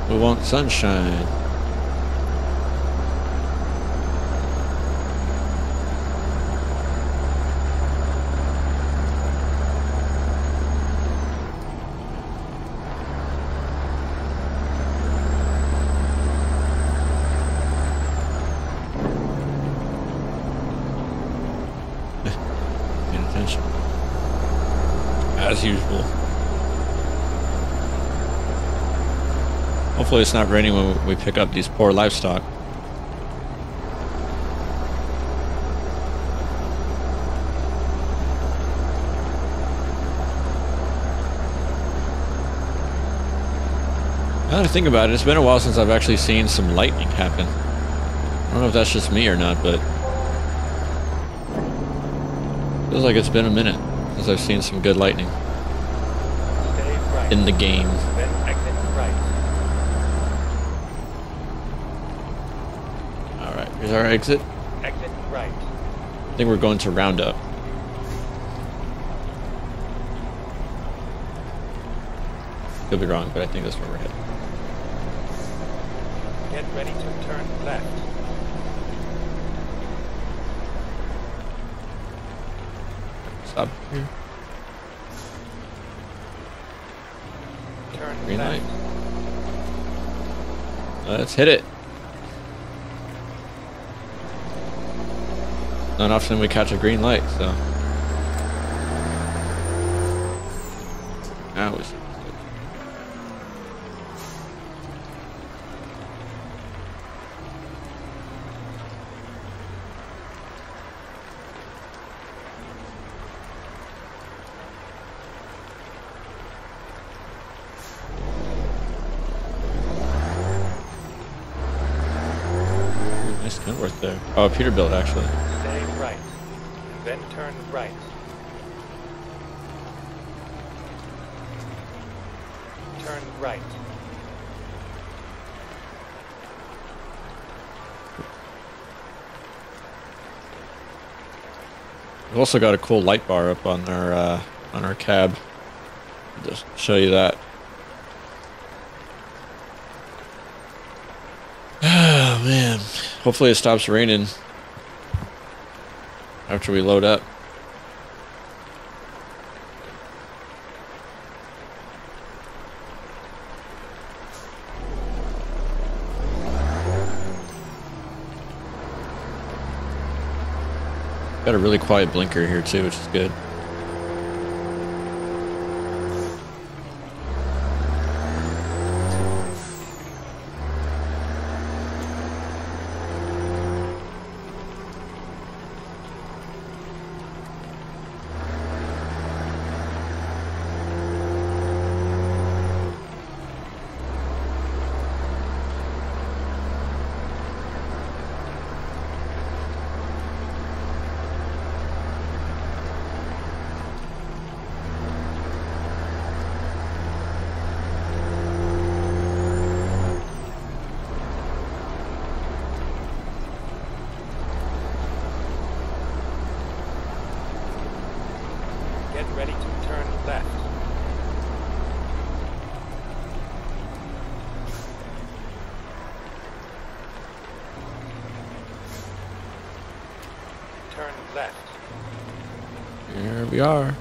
We want sunshine. Paying attention. As usual. Hopefully it's not raining when we pick up these poor livestock. Now that I think about it, it's been a while since I've actually seen some lightning happen. I don't know if that's just me or not, but feels like it's been a minute since I've seen some good lightning in the game. Then exit right. Here's our exit. Exit right. I think we're going to Roundup. Could be wrong, but I think that's where we're headed. Get ready to turn left. Stop here. Turn Green left. light. Let's hit it. Not often we catch a green light, so. Ooh, Nice Kenworth there. Oh, Peterbilt actually. Then turn right. Turn right. We've also got a cool light bar up on our uh, on our cab. Just show you that. Oh man! Hopefully it stops raining after we load up. Got a really quiet blinker here too, which is good. Get ready to turn left. Turn left. Here are.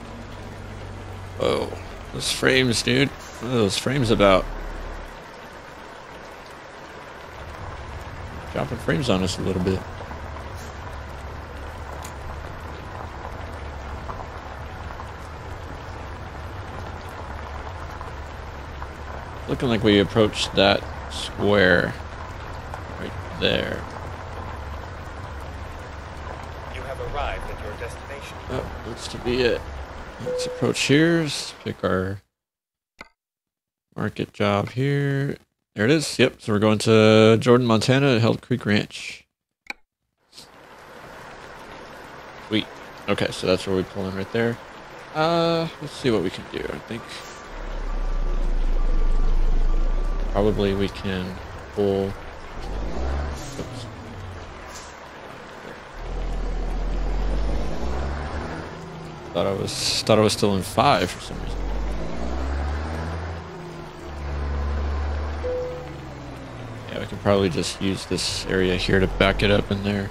Whoa. Those frames, dude. What are those frames about? Dropping frames on us a little bit. Looking like we approached that square right there. You have arrived at your destination. Looks to be it. Let's approach here. Let's pick our market job here. There it is. Yep. So we're going to Jordan, Montana at Hell Creek Ranch. Sweet. Okay, so that's where we pull in right there. Uh, let's see what we can do. I think probably we can pull. Thought I was thought I was still in five for some reason. Yeah, we can probably just use this area here to back it up in there.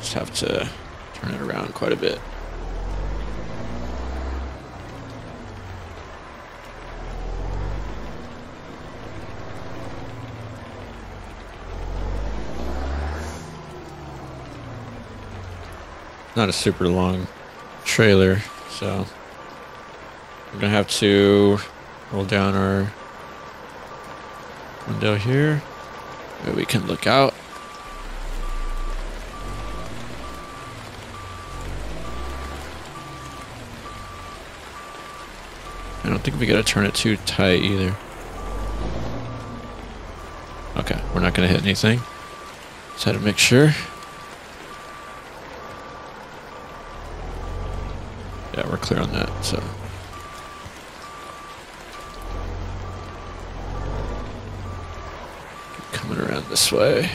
Just have to turn it around quite a bit. Not a super long trailer, so we're gonna have to roll down our window here where we can look out. I don't think we gotta turn it too tight either. Okay, we're not gonna hit anything. Just had to make sure. We're clear on that, so. Coming around this way.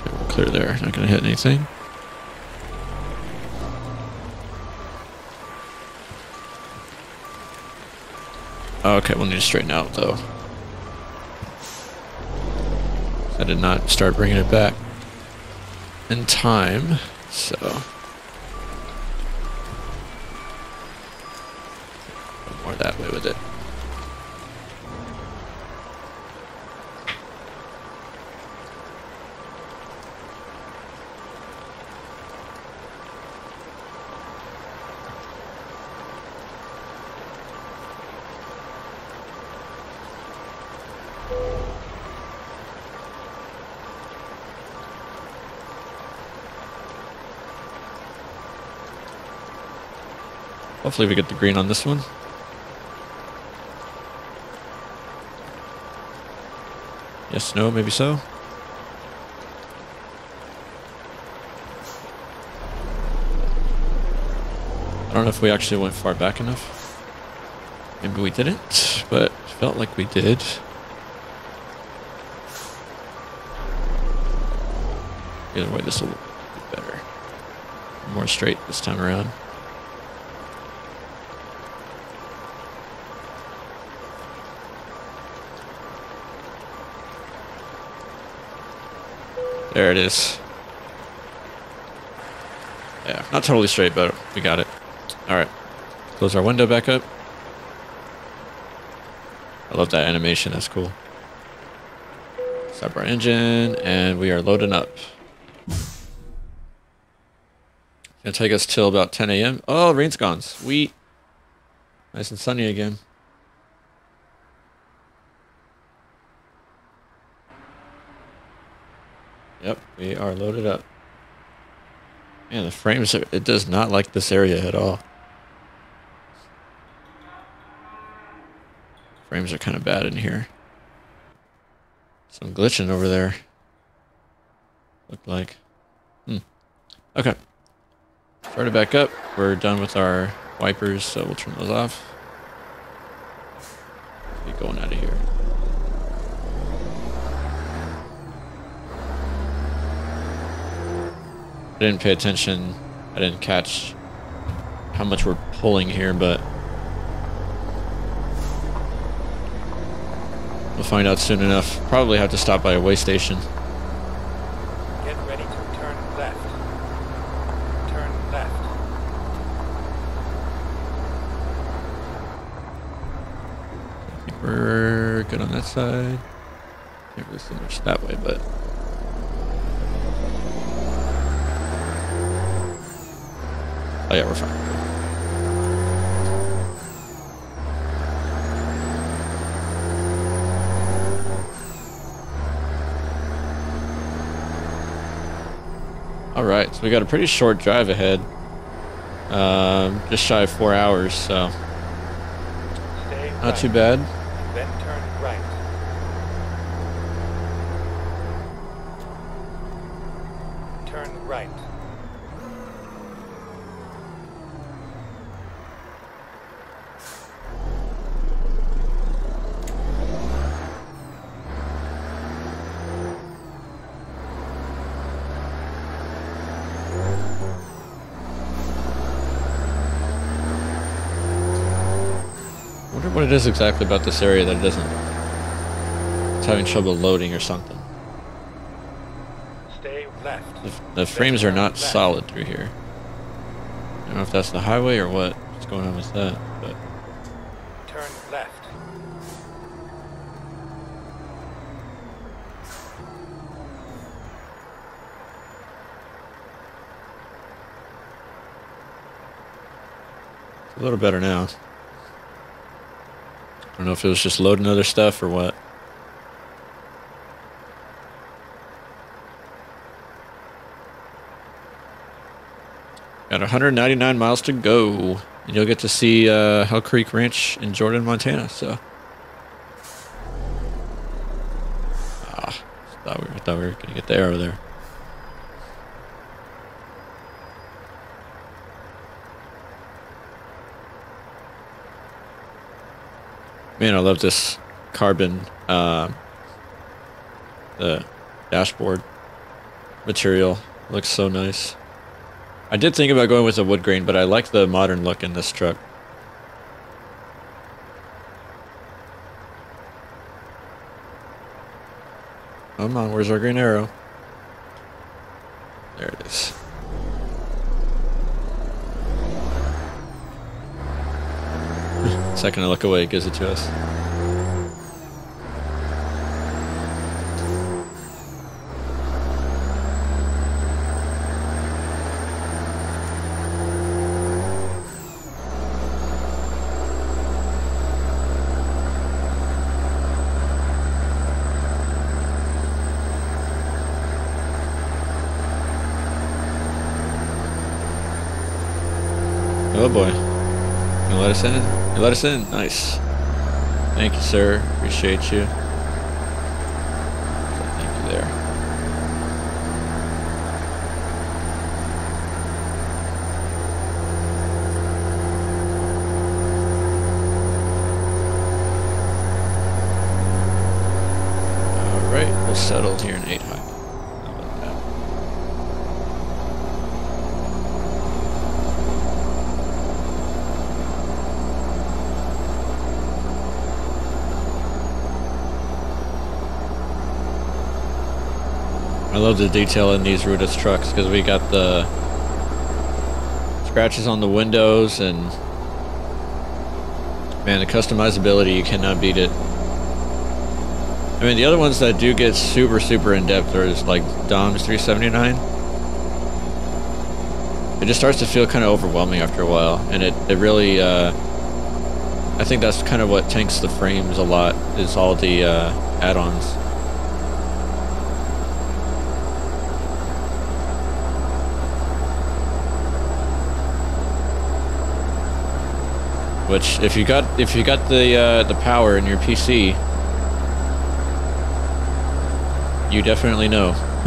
Okay, we're clear there. Not gonna hit anything. Okay, we'll need to straighten out though. I did not start bringing it back in time, so. Hopefully we get the green on this one. Yes, no, maybe so. I don't know if we actually went far back enough. Maybe we didn't, but felt like we did. Either way, this will be better. More straight this time around. There it is. Yeah, not totally straight, but we got it. Alright. Close our window back up. I love that animation, that's cool. Stop our engine, and we are loading up. Gonna take us till about 10 a.m. Oh, rain's gone. Sweet. Nice and sunny again. Yep, we are loaded up. Man, the frames, it does not like this area at all. Frames are kind of bad in here. Some glitching over there. Look like. Hmm. Okay. Start it back up. We're done with our wipers, so we'll turn those off. Be going out of here. I didn't pay attention. I didn't catch how much we're pulling here, but we'll find out soon enough. Probably have to stop by a way station. Get ready to turn left. Turn left. I think we're good on that side. Can't really see much that way, but Oh yeah, we're fine. All right, so we got a pretty short drive ahead. Um, just shy of four hours, so not too bad. Then turn right. What it is exactly about this area that it doesn't... It's having trouble loading or something. Stay left. The, the frames are not solid through here. I don't know if that's the highway or what. What's going on with that, but... Turn left. A little better now. Don't know if it was just loading other stuff or what. Got 199 miles to go. And you'll get to see uh, Hell Creek Ranch in Jordan, Montana. So. Ah, thought we, thought we were going to get the arrow there. Man, I love this carbon, uh, the dashboard material. Looks so nice. I did think about going with a wood grain, but I like the modern look in this truck. Come on, where's our green arrow? There it is. Second I look away, it gives it to us. Oh boy. You let us in? You let us in? Nice. Thank you, sir. Appreciate you. Thank you there. Alright, we'll settle here in 8 high. How about that? Love the detail in these Ruda's trucks because we got the scratches on the windows and man, the customizability you cannot beat it. I mean, the other ones that do get super super in depth are just like Dom's 379. It just starts to feel kind of overwhelming after a while, and it it really. Uh, I think that's kind of what tanks the frames a lot is all the uh, add-ons. Which, if you got if you got the uh, the power in your PC, you definitely know.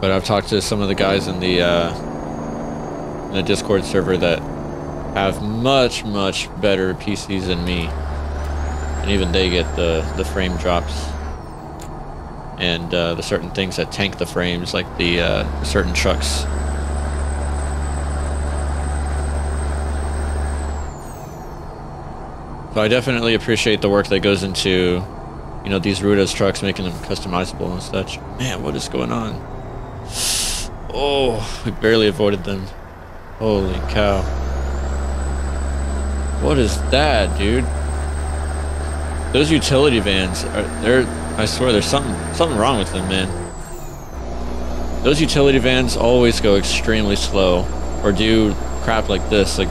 but I've talked to some of the guys in the uh, in the Discord server that have much much better PCs than me, and even they get the the frame drops and uh, the certain things that tank the frames, like the uh, certain trucks. So I definitely appreciate the work that goes into, you know, these Ruda's trucks, making them customizable and such. Man, what is going on? Oh, we barely avoided them. Holy cow. What is that, dude? Those utility vans are they're I swear there's something something wrong with them, man. Those utility vans always go extremely slow or do crap like this, like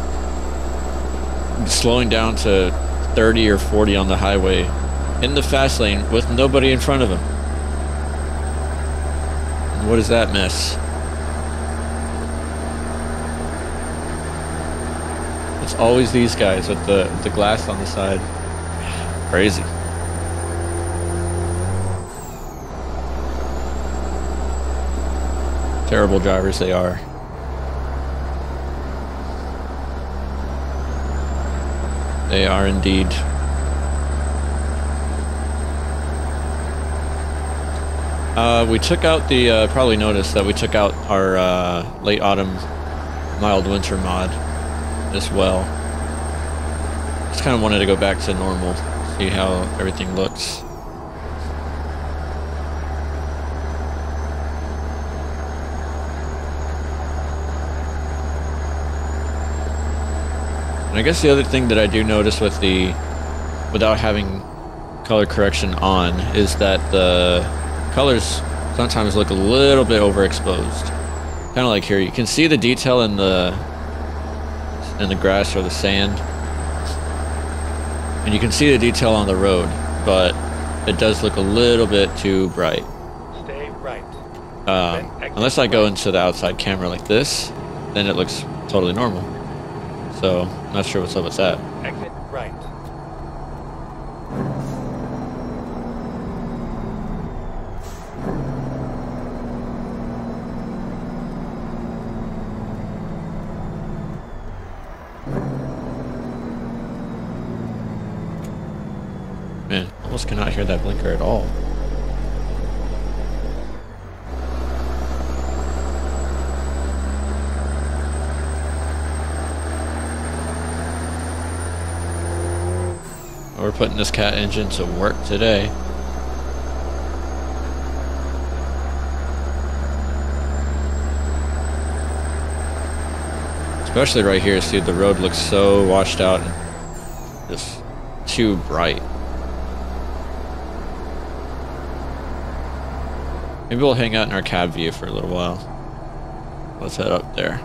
slowing down to 30 or 40 on the highway in the fast lane with nobody in front of them. What is that mess? It's always these guys with the the glass on the side. Crazy. Terrible drivers they are. They are indeed. Uh, we took out the, uh, probably noticed that we took out our uh, late autumn mild winter mod as well. Just kind of wanted to go back to normal, see how everything looks. And I guess the other thing that I do notice with the, without having color correction on, is that the colors sometimes look a little bit overexposed. Kind of like here, you can see the detail in the, in the grass or the sand. And you can see the detail on the road, but it does look a little bit too bright. Stay right. Um, unless I go into the outside camera like this, then it looks totally normal. So, not sure what's up with that. Exit right. Man, almost cannot hear that blinker at all. This cat engine to work today. Especially right here, see the road looks so washed out and just too bright. Maybe we'll hang out in our cab view for a little while. Let's head up there.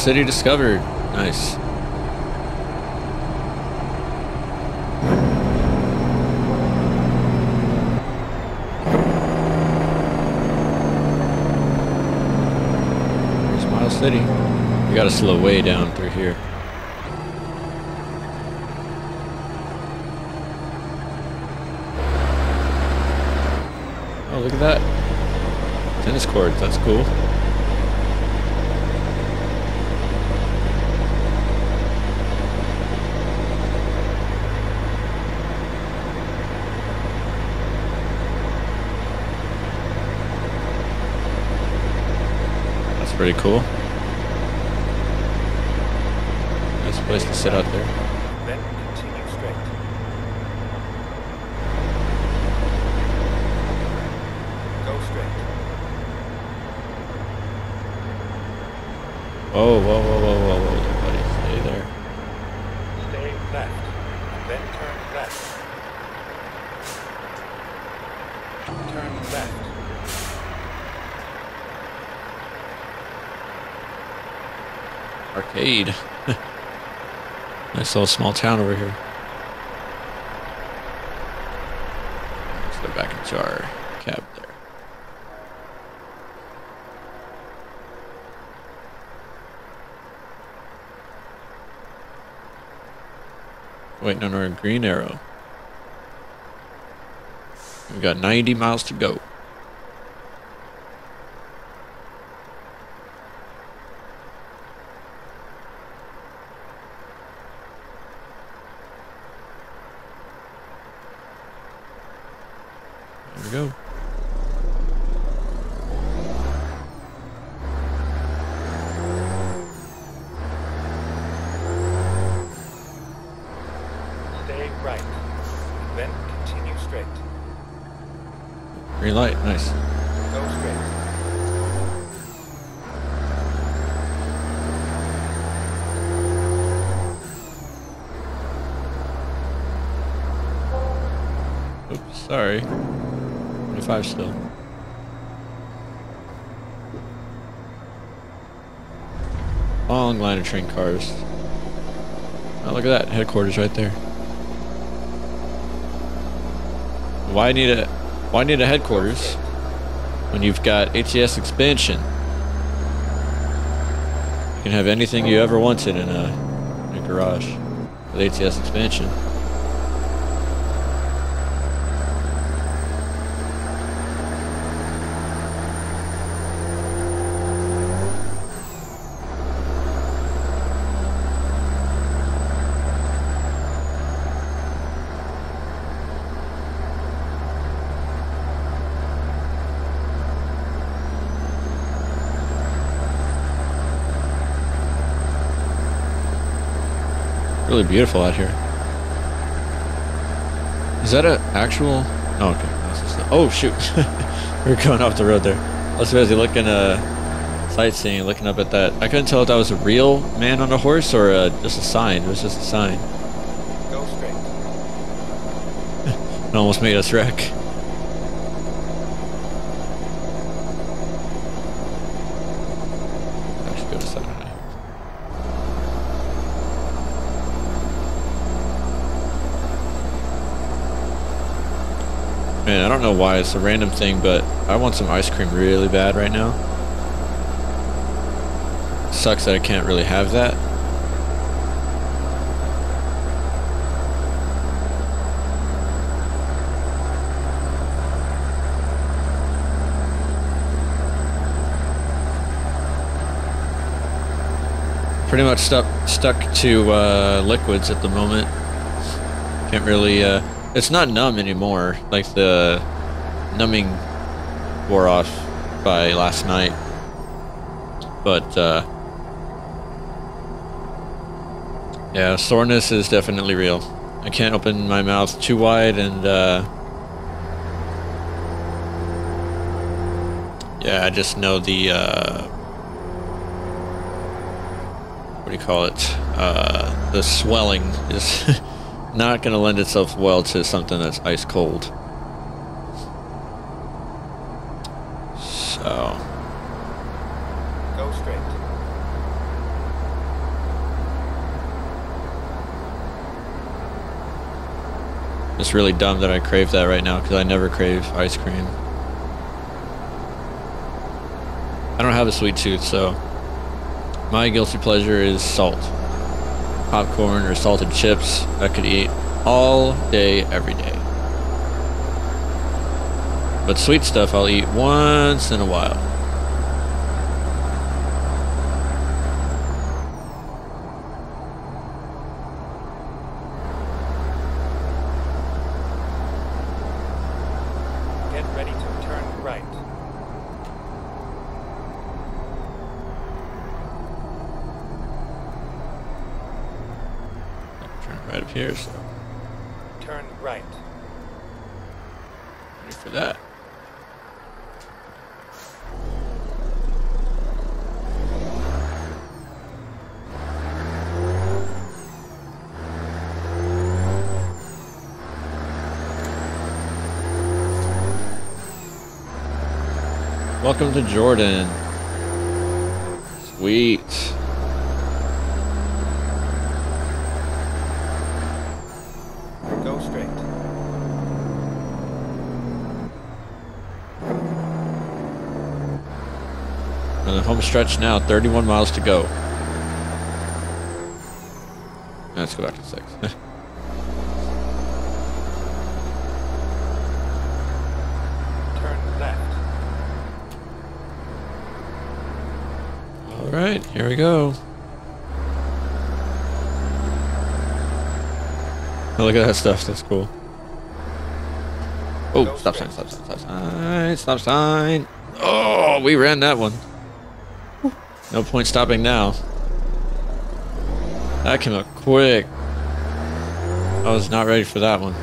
City discovered. Nice. Here's Miles City. We gotta slow way down through here. Oh, look at that. Tennis courts, that's cool. Pretty cool. Nice place to sit out there. Then. Go straight. Oh, whoa, whoa, whoa, there, buddy. Stay there. Stay left. Then turn left. Turn left. Arcade. nice little small town over here. Let's go back into our cab there. Waiting on our green arrow. We've got 90 miles to go. There we go. Stay right. Then continue straight. Green light, nice. Go straight. Oops, sorry. 25 still. Long line of train cars. Oh, look at that. Right there. Why need a Why need a headquarters when you've got ATS expansion? You can have anything you ever wanted in a, in a garage with ATS expansion. Beautiful out here. Is that an actual? Oh, okay. That's just a- oh shoot, we're going off the road there. I was busy looking, uh, sightseeing, looking up at that. I couldn't tell if that was a real man on a horse or uh, just a sign. It was just a sign. Go straight. It almost made us wreck. I should go to Saturday. Man, I don't know why it's a random thing, but I want some ice cream really bad right now. Sucks that I can't really have that. Pretty much stuck stuck to uh, liquids at the moment. Can't really. Uh, it's not numb anymore. Like the numbing wore off by last night. But uh, yeah, soreness is definitely real. I can't open my mouth too wide, and uh, yeah, I just know the. Uh, what do you call it? Uh, the swelling is not going to lend itself well to something that's ice cold. So, Go straight. it's really dumb that I crave that right now because I never crave ice cream. I don't have a sweet tooth, so my guilty pleasure is salt. Popcorn or salted chips I could eat all day, every day. But sweet stuff I'll eat once in a while. Get ready to turn right. Turn right up here, so Turn right. ready for that. Welcome to Jordan. Sweet. Go straight. On the home stretch now, 31 miles to go. Let's go back to six. Turn left. All right, here we go. Oh, look at that stuff. That's cool. Oh, stop sign, stop sign, stop sign, stop sign. Oh, we ran that one. No point stopping now. That came up quick. I was not ready for that one.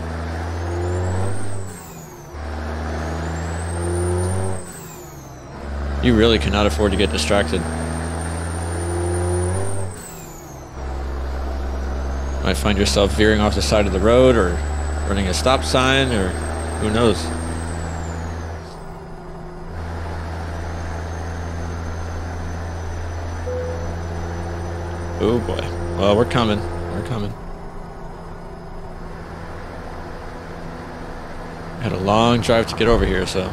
You really cannot afford to get distracted. Might find yourself veering off the side of the road or running a stop sign or who knows. Oh boy. Well, we're coming. We're coming. Had a long drive to get over here, so.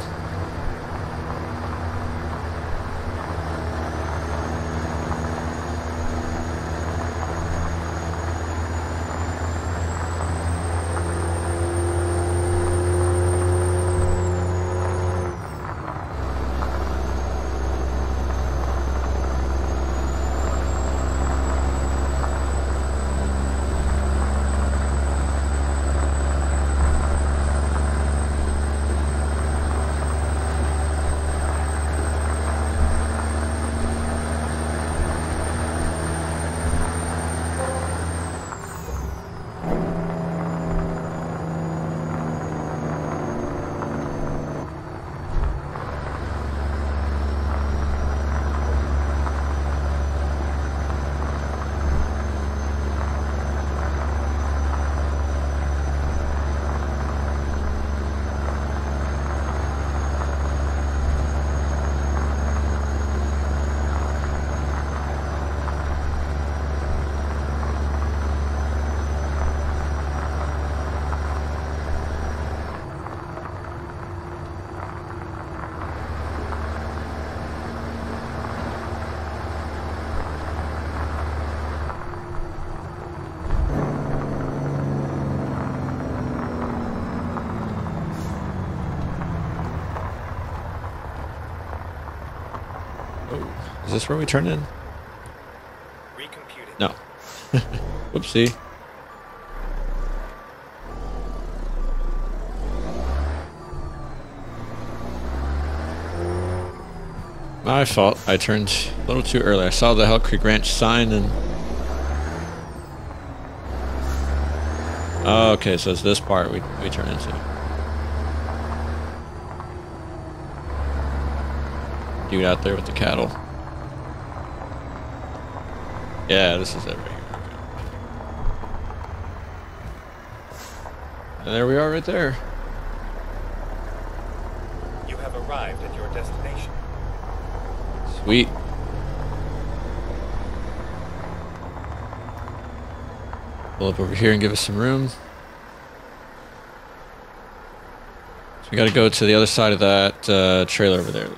Is this where we turn in? No. Whoopsie. My fault. I turned a little too early. I saw the Hell Creek Ranch sign and... Oh, okay, so it's this part we, we turn into. Dude out there with the cattle. Yeah, this is it right here. And there we are right there. You have arrived at your destination. Sweet. Pull up over here and give us some room. So we gotta go to the other side of that uh, trailer over there.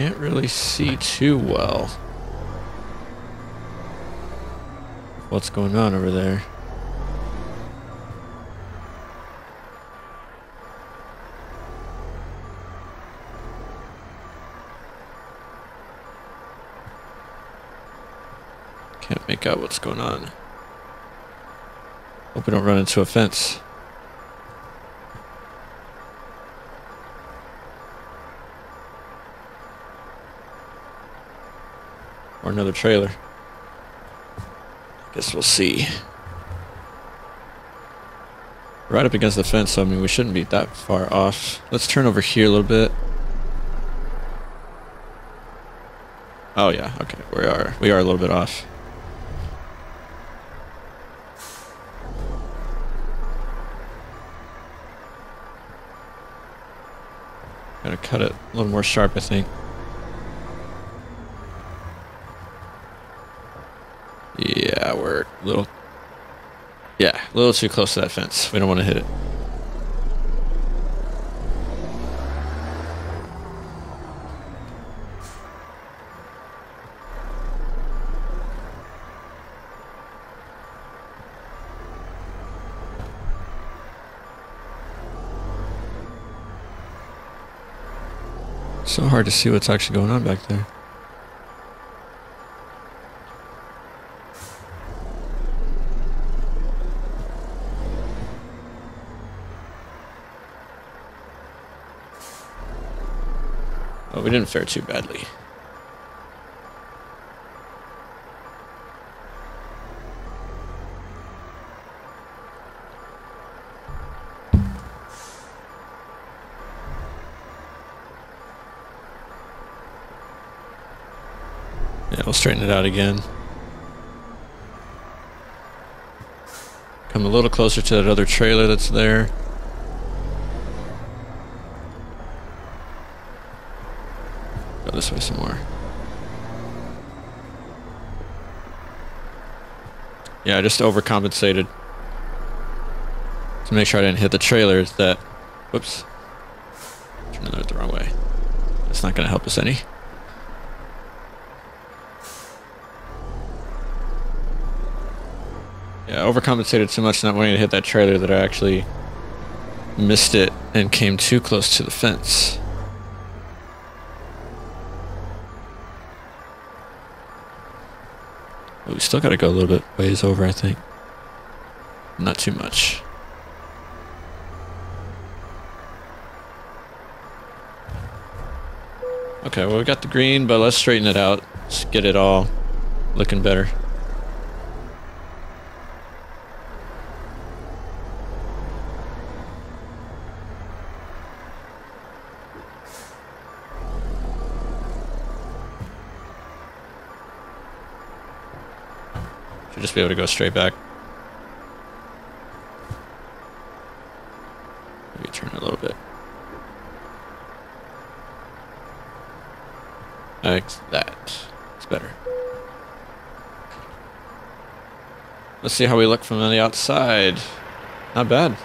Can't really see too well. What's going on over there? Can't make out what's going on. Hope we don't run into a fence. Or another trailer. I guess we'll see. Right up against the fence, so I mean we shouldn't be that far off. Let's turn over here a little bit. Oh yeah, okay, we are we are a little bit off. Gotta cut it a little more sharp, I think. Yeah, we're a little. Yeah, a little too close to that fence. We don't want to hit it. So hard to see what's actually going on back there. Didn't fare too badly. Yeah, we'll straighten it out again. Come a little closer to that other trailer that's there. Go this way some more. Yeah, I just overcompensated to make sure I didn't hit the trailers that. Whoops. Turning it the wrong way. That's not going to help us any. Yeah, overcompensated too much not wanting to hit that trailer that I actually missed it and came too close to the fence. But we still got to go a little bit ways over, I think. Not too much. Okay, well we got the green, but let's straighten it out. Let's get it all looking better. Be able to go straight back. Maybe turn a little bit. Like that. It's better. Let's see how we look from the outside. Not bad.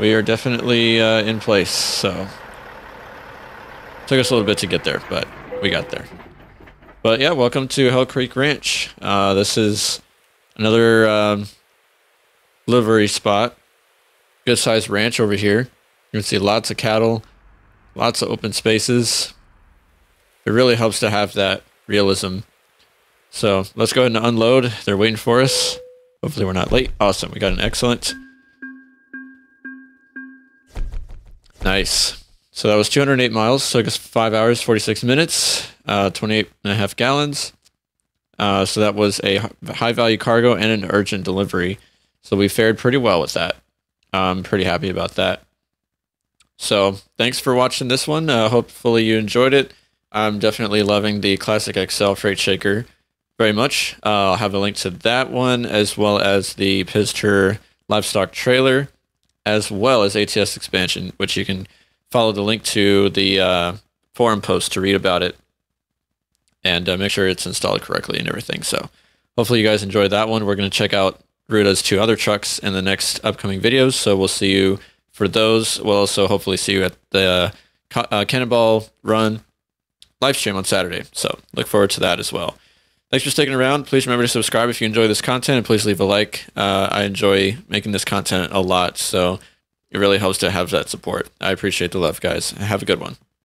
We are definitely uh, in place, so... Took us a little bit to get there, but we got there. But yeah, welcome to Hell Creek Ranch. Uh, this is another um, livery spot. Good sized ranch over here. You can see lots of cattle, lots of open spaces. It really helps to have that realism. So let's go ahead and unload. They're waiting for us. Hopefully we're not late. Awesome. We got an excellent. Nice. So that was 208 miles. Took us 5 hours, 46 minutes, uh, 28 and a half gallons. Uh, so that was a high value cargo and an urgent delivery. So we fared pretty well with that. I'm pretty happy about that. So thanks for watching this one. Uh, hopefully you enjoyed it. I'm definitely loving the Classic XL Freightshaker very much. Uh, I'll have a link to that one as well as the Pizzster livestock trailer, as well as ATS expansion, which you can follow the link to the uh, forum post to read about it and uh, make sure it's installed correctly and everything. So hopefully you guys enjoyed that one. We're going to check out Ruda's two other trucks in the next upcoming videos. So we'll see you for those. We'll also hopefully see you at the uh, Cannonball Run live stream on Saturday. So look forward to that as well. Thanks for sticking around. Please remember to subscribe if you enjoy this content and please leave a like. Uh, I enjoy making this content a lot. So it really helps to have that support. I appreciate the love, guys. Have a good one.